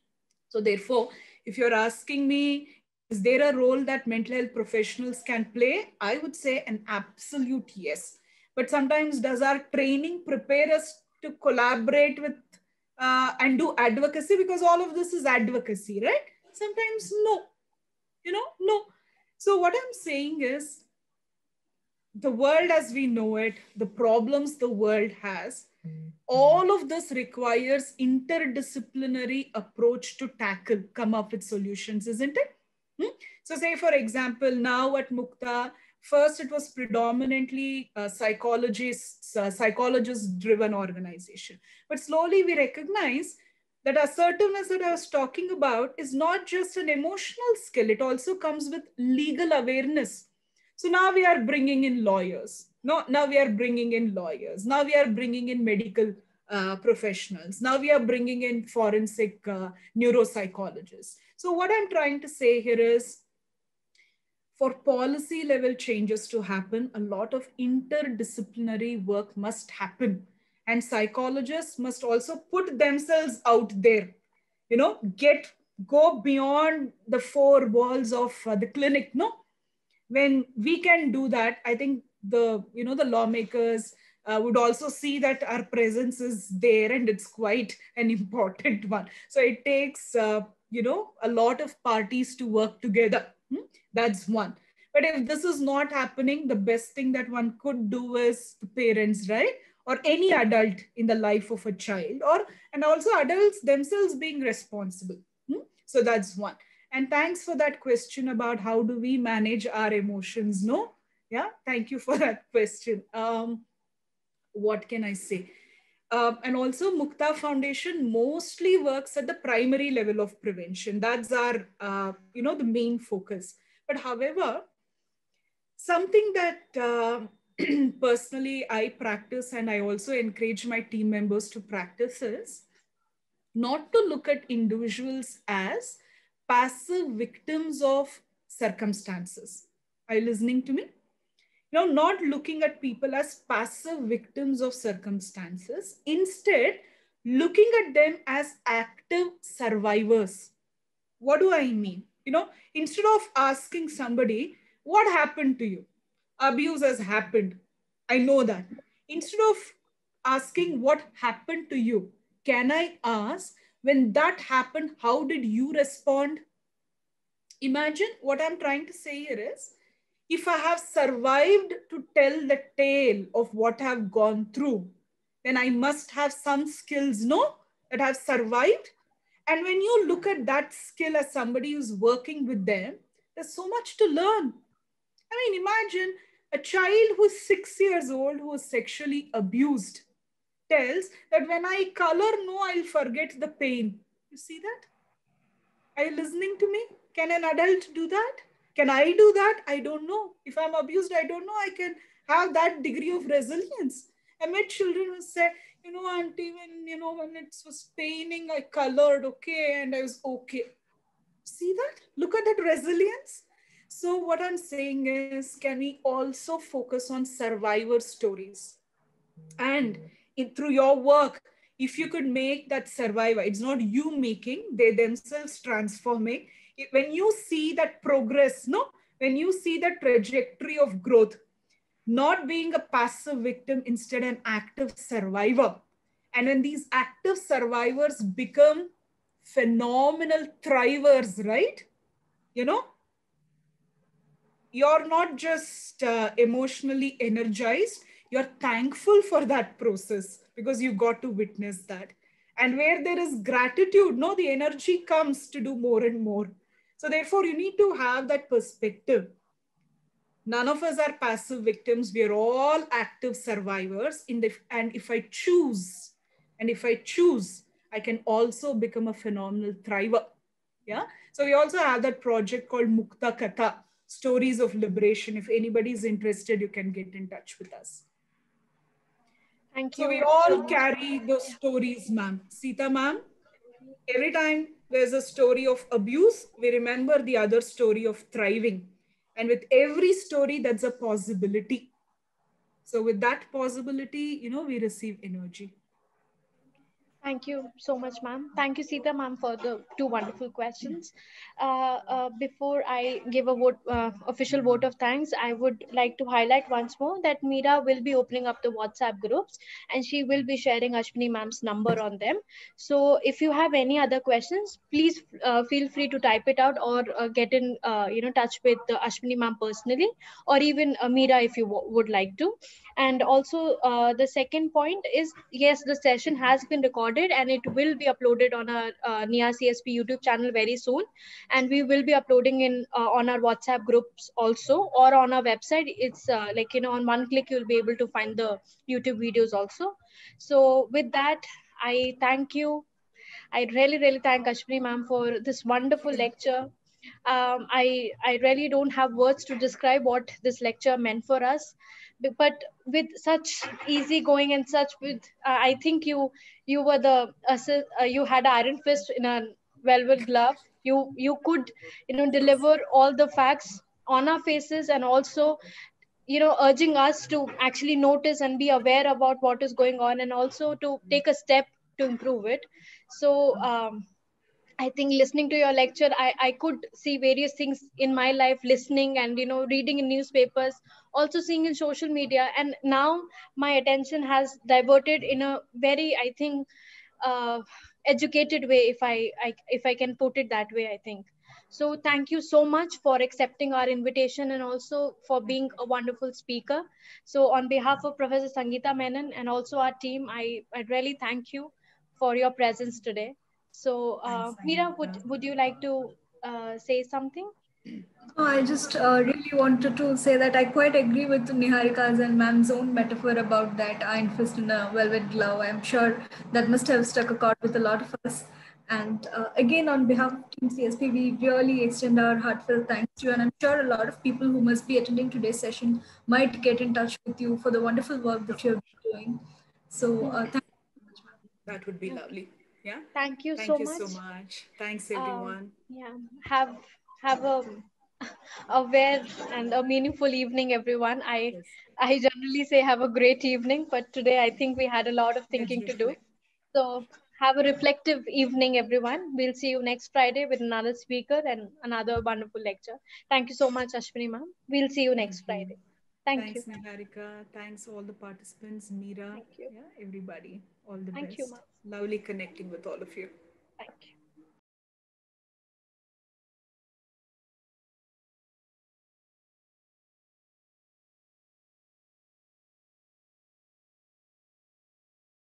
so therefore if you're asking me is there a role that mental health professionals can play? I would say an absolute yes but sometimes does our training prepare us to collaborate with uh, and do advocacy? Because all of this is advocacy right? Sometimes no. You know no. So what i'm saying is the world as we know it the problems the world has all of this requires interdisciplinary approach to tackle come up with solutions isn't it? Hmm? so say for example now at mukta First, it was predominantly uh, psychologists, uh, psychologist-driven organization. But slowly we recognize that assertiveness that I was talking about is not just an emotional skill. It also comes with legal awareness. So now we are bringing in lawyers. No, now we are bringing in lawyers. Now we are bringing in medical uh, professionals. Now we are bringing in forensic uh, neuropsychologists. So what I'm trying to say here is for policy level changes to happen, a lot of interdisciplinary work must happen. And psychologists must also put themselves out there, you know, get, go beyond the four walls of uh, the clinic. No, when we can do that, I think the, you know, the lawmakers uh, would also see that our presence is there and it's quite an important (laughs) one. So it takes, uh, you know, a lot of parties to work together Hmm? That's one. But if this is not happening, the best thing that one could do is the parents, right? Or any adult in the life of a child, or and also adults themselves being responsible. Hmm? So that's one. And thanks for that question about how do we manage our emotions. No, yeah, thank you for (laughs) that question. Um, what can I say? Um, and also Mukta Foundation mostly works at the primary level of prevention. That's our, uh, you know, the main focus. But however, something that uh, (clears throat) personally I practice and I also encourage my team members to practice is not to look at individuals as passive victims of circumstances. Are you listening to me? Now, not looking at people as passive victims of circumstances, instead, looking at them as active survivors. What do I mean? You know, instead of asking somebody, What happened to you? Abuse has happened. I know that. Instead of asking, What happened to you? Can I ask, when that happened, how did you respond? Imagine what I'm trying to say here is if I have survived to tell the tale of what I've gone through, then I must have some skills, no, that I've survived. And when you look at that skill as somebody who's working with them, there's so much to learn. I mean, imagine a child who's six years old who was sexually abused tells that when I color, no, I'll forget the pain. You see that? Are you listening to me? Can an adult do that? Can I do that? I don't know. If I'm abused, I don't know. I can have that degree of resilience. I met children who say, you know, auntie, when you know when it was paining, I colored, okay, and I was okay. See that? Look at that resilience. So what I'm saying is, can we also focus on survivor stories? And in, through your work, if you could make that survivor, it's not you making, they themselves transforming. When you see that progress, no, when you see the trajectory of growth, not being a passive victim, instead an active survivor. And when these active survivors become phenomenal thrivers, right? You know, you're not just uh, emotionally energized, you're thankful for that process because you got to witness that. And where there is gratitude, no, the energy comes to do more and more. So therefore, you need to have that perspective None of us are passive victims. We are all active survivors. In the, and if I choose, and if I choose, I can also become a phenomenal thriver. Yeah. So we also have that project called Mukta Katha, Stories of Liberation. If anybody is interested, you can get in touch with us. Thank you. So we all carry those stories, ma'am. Sita, ma'am, every time there's a story of abuse, we remember the other story of thriving and with every story, that's a possibility. So with that possibility, you know, we receive energy. Thank you so much, ma'am. Thank you, Sita, ma'am, for the two wonderful questions. Uh, uh, before I give a vote, uh, official vote of thanks, I would like to highlight once more that Meera will be opening up the WhatsApp groups and she will be sharing Ashwini ma'am's number on them. So if you have any other questions, please uh, feel free to type it out or uh, get in, uh, you know, touch with Ashwini ma'am personally or even Meera if you would like to. And also the second point is, yes, the session has been recorded and it will be uploaded on our uh, NIAS CSP YouTube channel very soon. And we will be uploading in uh, on our WhatsApp groups also or on our website. It's uh, like, you know, on one click, you'll be able to find the YouTube videos also. So with that, I thank you. I really, really thank Ashwini ma'am for this wonderful lecture. Um, I, I really don't have words to describe what this lecture meant for us but with such easy going and such with uh, i think you you were the uh, you had iron fist in a velvet glove. You you could you know deliver all the facts on our faces and also you know urging us to actually notice and be aware about what is going on and also to take a step to improve it. So um, I think listening to your lecture, I, I could see various things in my life, listening and, you know, reading in newspapers, also seeing in social media. And now my attention has diverted in a very, I think, uh, educated way, if I, I, if I can put it that way, I think. So thank you so much for accepting our invitation and also for being a wonderful speaker. So on behalf of Professor Sangeeta Menon and also our team, I, I really thank you for your presence today. So, uh, Meera, would, would you like to uh, say something? Oh, I just uh, really wanted to say that I quite agree with Niharika's and ma'am's own metaphor about that iron fist in a velvet glove. I'm sure that must have struck a chord with a lot of us. And uh, again, on behalf of Team CSP, we really extend our heartfelt thanks to you. And I'm sure a lot of people who must be attending today's session might get in touch with you for the wonderful work that you're doing. So, uh, thank you so much. That would be lovely yeah thank you thank so you much so much thanks everyone um, yeah have have a aware and a meaningful evening everyone. I yes. i generally say have a great evening but today i think we had a lot of thinking to do. So have a reflective evening everyone. We'll see you next friday with another speaker and another wonderful lecture. Thank you so much ashwini ma'am. We'll see you next friday. Thank thanks, you. Thanks niharika. Thanks all the participants meera thank you. yeah everybody. All the thank best. you lovely connecting with all of you. Thank you.